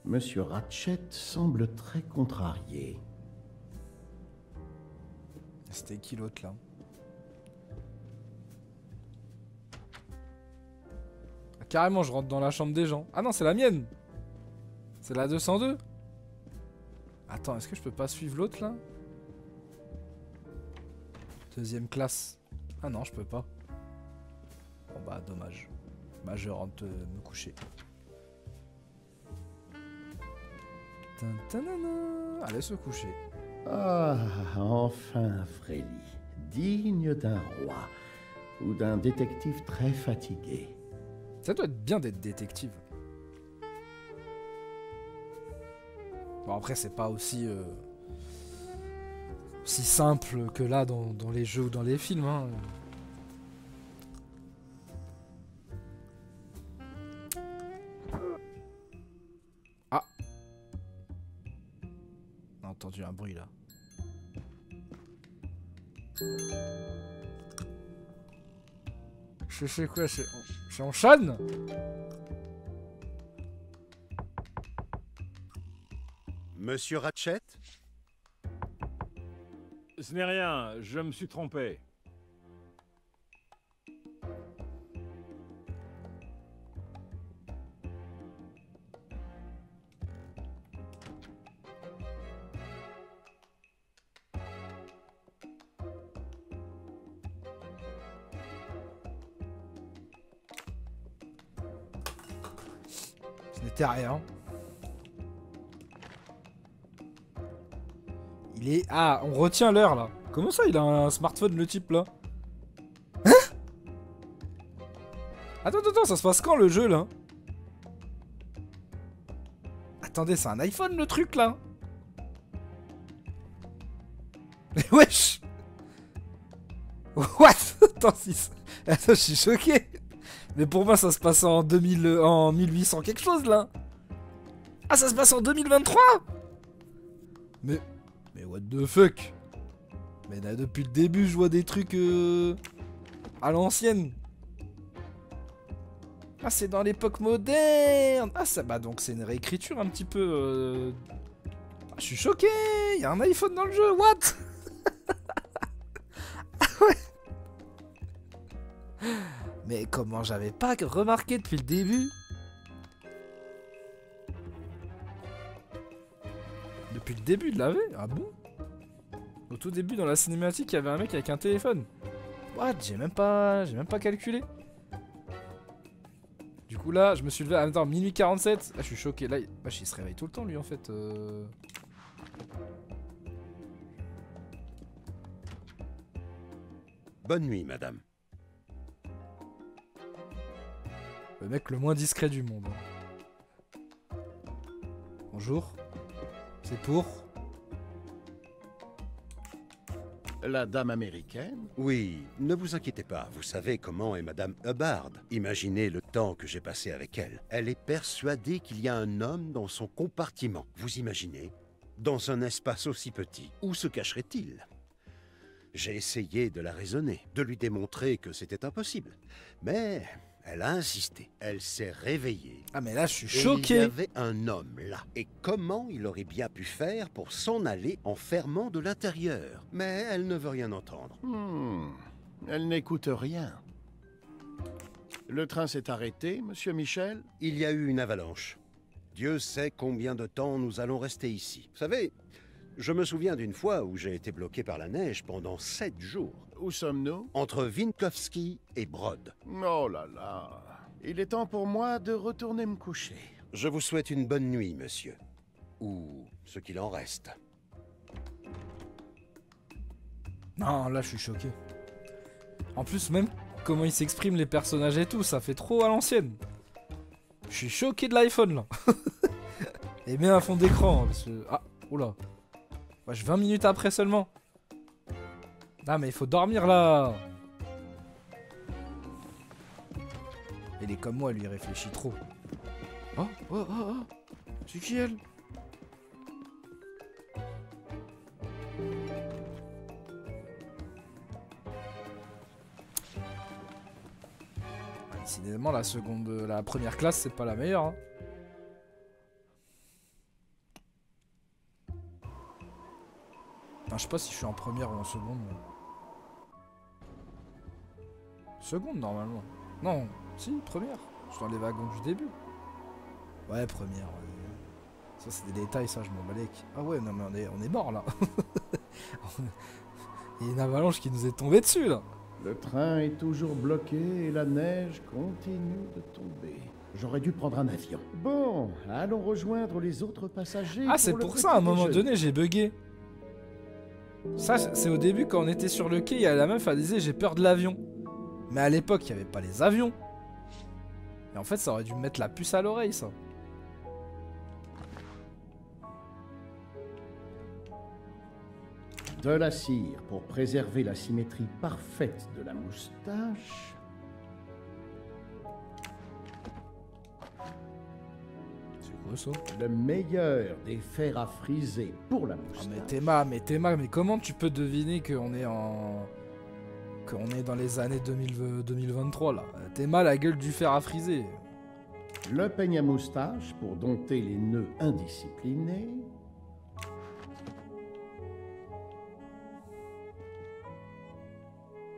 Monsieur Ratchet semble très contrarié. C'était qui l'autre là? Ah, Carrément, je rentre dans la chambre des gens. Ah non, c'est la mienne C'est la 202 Attends, est-ce que je peux pas suivre l'autre là? Deuxième classe. Ah non, je peux pas. Bon bah, dommage. Bah, je rentre euh, me coucher. Allez se coucher. Ah, enfin lit, digne d'un roi ou d'un détective très fatigué. Ça doit être bien d'être détective. Bon après c'est pas aussi euh, aussi simple que là dans, les jeux ou dans les films. hein. Ah On a entendu un bruit là. Je sais quoi, c'est c'est en chaîne Monsieur Ratchet Ce n'est rien, je me suis trompé. Ce n'était rien. Il est... Ah, on retient l'heure, là. Comment ça, il a un smartphone, le type, là Hein Attends, attends, attends, ça se passe quand, le jeu, là Attendez, c'est un iPhone, le truc, là Mais wesh What Attends. Attends, je suis choqué Mais pour moi, ça se passe en 2000... en 1800 quelque chose, là Ah, ça se passe en 2023 Mais... Mais what the fuck? Mais là, depuis le début, je vois des trucs... Euh, à l'ancienne. Ah, c'est dans l'époque moderne! Ah, ça... Bah, donc c'est une réécriture un petit peu... Euh... Ah, je suis choqué! Il y a un iPhone dans le jeu, what? Mais comment j'avais pas remarqué depuis le début? Depuis le début de la Ah bon? Au tout début dans la cinématique, il y avait un mec avec un téléphone. What J'ai même pas j'ai même pas calculé. Du coup là, je me suis levé à attends, minuit 47. Ah, je suis choqué. Là, il... Bah, il se réveille tout le temps lui en fait. Euh... Bonne nuit, madame. Le mec le moins discret du monde. Bonjour. C'est pour La dame américaine Oui, ne vous inquiétez pas, vous savez comment est Madame Hubbard. Imaginez le temps que j'ai passé avec elle. Elle est persuadée qu'il y a un homme dans son compartiment. Vous imaginez? Dans un espace aussi petit. Où se cacherait-il? J'ai essayé de la raisonner, de lui démontrer que c'était impossible. Mais elle a insisté. Elle s'est réveillée. Ah mais là je suis choqué. il y avait un homme là. Et comment il aurait bien pu faire pour s'en aller en fermant de l'intérieur? Mais elle ne veut rien entendre. Hmm. Elle n'écoute rien. Le train s'est arrêté, monsieur Michel Il y a eu une avalanche. Dieu sait combien de temps nous allons rester ici. Vous savez, je me souviens d'une fois où j'ai été bloqué par la neige pendant sept jours. Où sommes-nous Entre Winkowski et Brod. Oh là là. Il est temps pour moi de retourner me coucher. Je vous souhaite une bonne nuit, monsieur. Ou ce qu'il en reste. Non, là je suis choqué. En plus, même comment il s'exprime les personnages et tout, ça fait trop à l'ancienne. Je suis choqué de l'iPhone là. et bien un fond d'écran. Parce que... Ah, oula. Wesh, 20 minutes après seulement. Ah mais il faut dormir là Elle est comme moi, elle lui réfléchit trop. Oh, oh, oh, oh C'est qui elle? Décidément, la seconde, la première classe, c'est pas la meilleure. Hein. je sais pas si je suis en première ou en seconde. Seconde normalement. Non, si, première. Je suis dans les wagons du début. Ouais, première. Ça, c'est des détails, ça, je m'en balèque. Ah ouais, non, mais on est, on est mort là. Il y a une avalanche qui nous est tombée dessus là. Le train est toujours bloqué et la neige continue de tomber. J'aurais dû prendre un avion. Bon, allons rejoindre les autres passagers. Ah, c'est pour, ça, à un moment donné, j'ai bugué. Ça, c'est au début, quand on était sur le quai, il y a la meuf, elle disait j'ai peur de l'avion. Mais à l'époque, il n'y avait pas les avions. Et en fait, ça aurait dû me mettre la puce à l'oreille, ça. De la cire pour préserver la symétrie parfaite de la moustache. Le meilleur des fers à friser pour la ah, moustache. mais Théma, mais Théma, mais comment tu peux deviner qu'on est en... qu'on est dans les années 2023 là Théma, la gueule du fer à friser. Le peigne à moustache pour dompter les nœuds indisciplinés.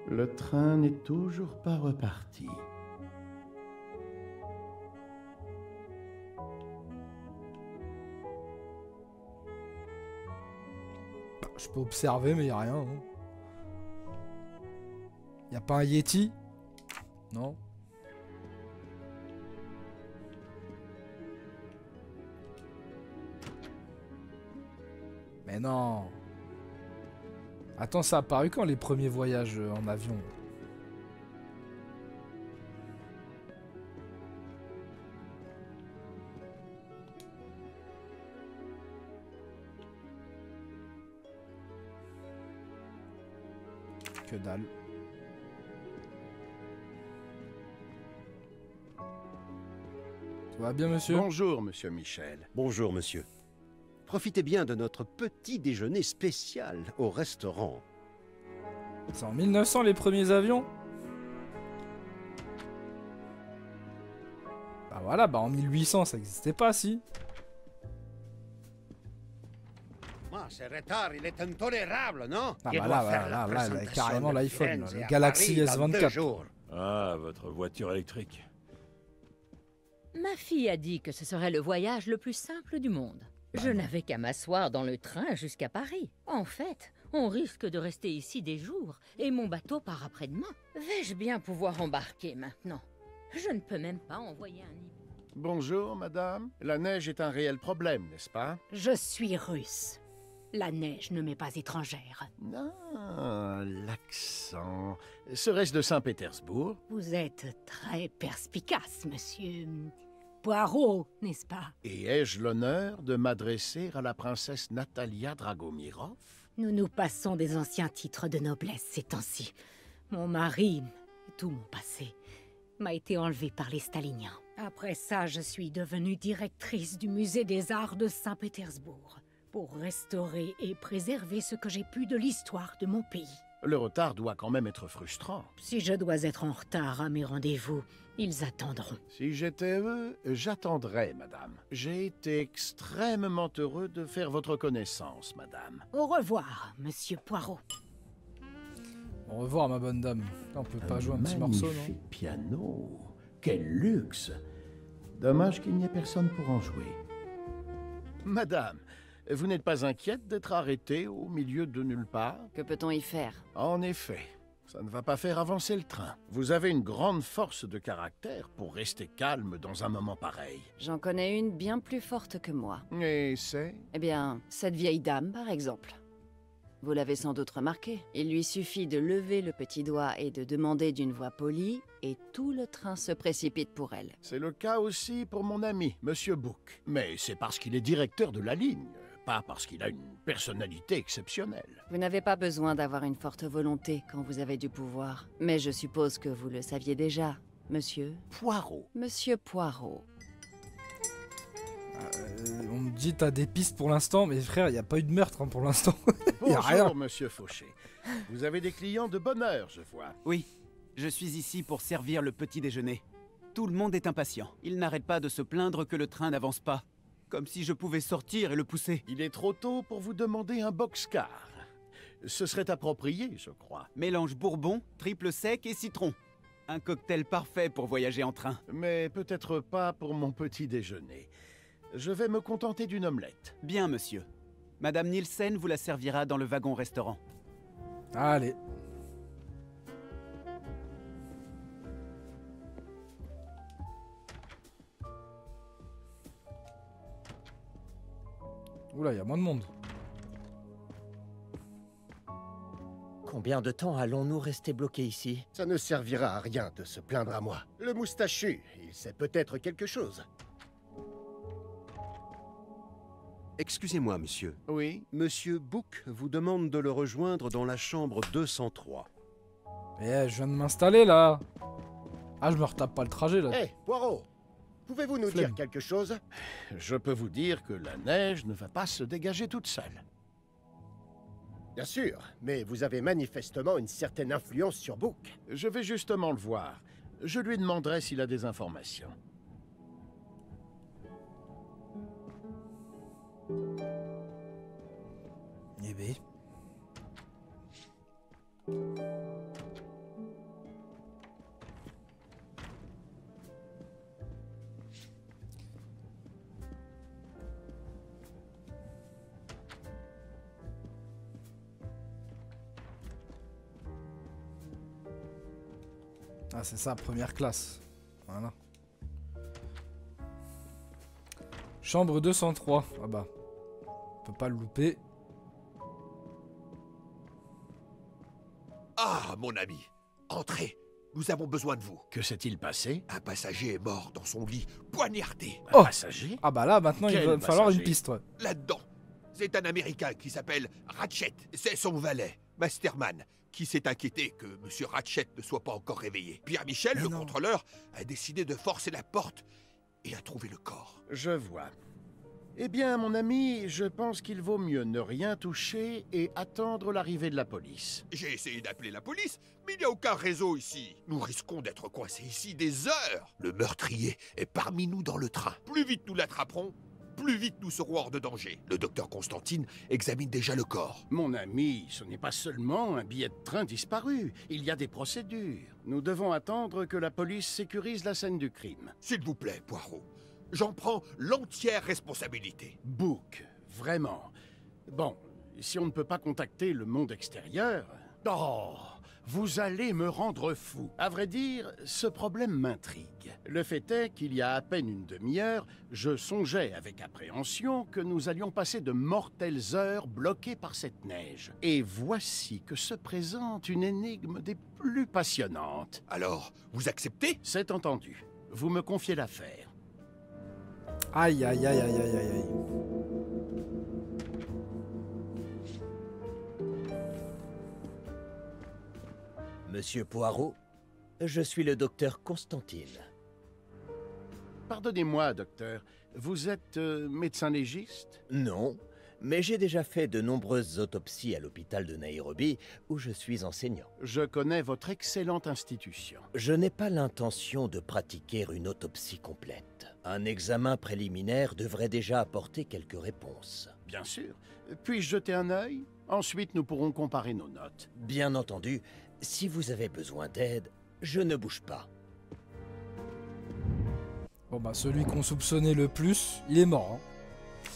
Le train n'est toujours pas reparti. Je peux observer, mais il a rien. Hein. Y a pas un Yeti? Non. Mais non. Attends, ça a paru quand les premiers voyages euh, en avion? Que dalle. Va bien, monsieur Bonjour, monsieur Michel. Bonjour, monsieur. Profitez bien de notre petit déjeuner spécial au restaurant. C'est en 1900 les premiers avions Bah voilà, bah en 1800 ça n'existait pas, si. Ma, ce retard, il est intolérable, non? Ah bah là, là, là, carrément l'iPhone, le Galaxy Paris dans deux S24. jours. Ah, votre voiture électrique. Ma fille a dit que ce serait le voyage le plus simple du monde. Je n'avais qu'à m'asseoir dans le train jusqu'à Paris. En fait, on risque de rester ici des jours, et mon bateau part après-demain. Vais-je bien pouvoir embarquer maintenant? Je ne peux même pas envoyer un... Bonjour, madame. La neige est un réel problème, n'est-ce pas? Je suis russe. La neige ne m'est pas étrangère. Ah, l'accent. Serait-ce de Saint-Pétersbourg? Vous êtes très perspicace, monsieur Poirot, n'est-ce pas? Et ai-je l'honneur de m'adresser à la princesse Natalia Dragomirov? Nous nous passons des anciens titres de noblesse ces temps-ci. Mon mari, tout mon passé, m'a été enlevé par les staliniens. Après ça, je suis devenue directrice du musée des arts de Saint-Pétersbourg pour restaurer et préserver ce que j'ai pu de l'histoire de mon pays. Le retard doit quand même être frustrant. Si je dois être en retard à mes rendez-vous, ils attendront. Si j'étais eux, j'attendrais, madame. J'ai été extrêmement heureux de faire votre connaissance, madame. Au revoir, monsieur Poirot. Au revoir, ma bonne dame. On peut pas jouer un petit morceau, non Magnifique piano. Quel luxe Dommage qu'il n'y ait personne pour en jouer. Madame, vous n'êtes pas inquiète d'être arrêtée au milieu de nulle part? Que peut-on y faire? En effet, ça ne va pas faire avancer le train. Vous avez une grande force de caractère pour rester calme dans un moment pareil. J'en connais une bien plus forte que moi. Et c'est? Eh bien, cette vieille dame, par exemple. Vous l'avez sans doute remarqué. Il lui suffit de lever le petit doigt et de demander d'une voix polie, et tout le train se précipite pour elle. C'est le cas aussi pour mon ami, Monsieur Book. Mais c'est parce qu'il est directeur de la ligne, pas parce qu'il a une personnalité exceptionnelle. Vous n'avez pas besoin d'avoir une forte volonté quand vous avez du pouvoir. Mais je suppose que vous le saviez déjà, monsieur. Poirot. Monsieur Poirot. Euh, on me dit t'as des pistes pour l'instant, mais frère, il n'y a pas eu de meurtre hein, pour l'instant. y a Bonjour, rien. Monsieur Fauché. Vous avez des clients de bonne heure, je vois. Oui, je suis ici pour servir le petit déjeuner. Tout le monde est impatient. Il n'arrête pas de se plaindre que le train n'avance pas. Comme si je pouvais sortir et le pousser. Il est trop tôt pour vous demander un boxcar. Ce serait approprié, je crois. Mélange bourbon, triple sec et citron. Un cocktail parfait pour voyager en train. Mais peut-être pas pour mon petit déjeuner. Je vais me contenter d'une omelette. Bien, monsieur. Madame Nielsen vous la servira dans le wagon-restaurant. Allez. Oula, il y a moins de monde. Combien de temps allons-nous rester bloqués ici? Ça ne servira à rien de se plaindre à moi. Le moustachu, il sait peut-être quelque chose. Excusez-moi, monsieur. Oui Monsieur Book vous demande de le rejoindre dans la chambre 203. Eh, je viens de m'installer là. Ah, je me retape pas le trajet là. Hé, Poirot Pouvez-vous nous Flemme. dire quelque chose? Je peux vous dire que la neige ne va pas se dégager toute seule. Bien sûr, mais vous avez manifestement une certaine influence sur Book. Je vais justement le voir. Je lui demanderai s'il a des informations. Eh ben. Ah, c'est ça, première classe. Voilà. Chambre 203. Ah bah. On peut pas le louper. Ah, mon ami. Entrez. Nous avons besoin de vous. Que s'est-il passé? Un passager est mort dans son lit, poignardé. Oh. Passager? Ah bah là, maintenant, il va falloir une piste. Là-dedans. C'est un Américain qui s'appelle Ratchet. C'est son valet, Masterman qui s'est inquiété que Monsieur Ratchet ne soit pas encore réveillé. Pierre Michel, le contrôleur, a décidé de forcer la porte et a trouvé le corps. Je vois. Eh bien, mon ami, je pense qu'il vaut mieux ne rien toucher et attendre l'arrivée de la police. J'ai essayé d'appeler la police, mais il n'y a aucun réseau ici. Nous risquons d'être coincés ici des heures. Le meurtrier est parmi nous dans le train. Plus vite nous l'attraperons, plus vite nous serons hors de danger. Le docteur Constantine examine déjà le corps. Mon ami, ce n'est pas seulement un billet de train disparu. Il y a des procédures. Nous devons attendre que la police sécurise la scène du crime. S'il vous plaît, Poirot, j'en prends l'entière responsabilité. Book, vraiment. Bon, si on ne peut pas contacter le monde extérieur... Oh vous allez me rendre fou. À vrai dire, ce problème m'intrigue. Le fait est qu'il y a à peine une demi-heure, je songeais avec appréhension que nous allions passer de mortelles heures bloquées par cette neige. Et voici que se présente une énigme des plus passionnantes. Alors, vous acceptez? C'est entendu. Vous me confiez l'affaire. Aïe, aïe, aïe, aïe, aïe, aïe. aïe. Monsieur Poirot, je suis le docteur Constantine. Pardonnez-moi, docteur. Vous êtes euh, médecin légiste Non, mais j'ai déjà fait de nombreuses autopsies à l'hôpital de Nairobi, où je suis enseignant. Je connais votre excellente institution. Je n'ai pas l'intention de pratiquer une autopsie complète. Un examen préliminaire devrait déjà apporter quelques réponses. Bien sûr. Puis-je jeter un œil? Ensuite, nous pourrons comparer nos notes. Bien entendu, si vous avez besoin d'aide, je ne bouge pas. Bon bah celui qu'on soupçonnait le plus, il est mort. hein.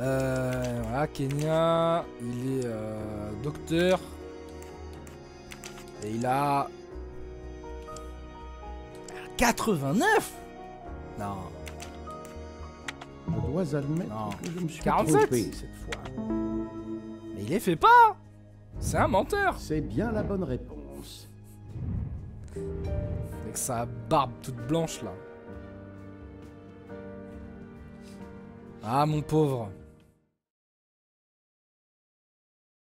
Euh, voilà, Kenya, il est euh, docteur. Et il a... 89 Non. Je dois admettre Non. que je me suis 47. trompé cette fois. Mais il les fait pas C'est un menteur C'est bien la bonne réponse. Avec sa barbe toute blanche là. Ah mon pauvre.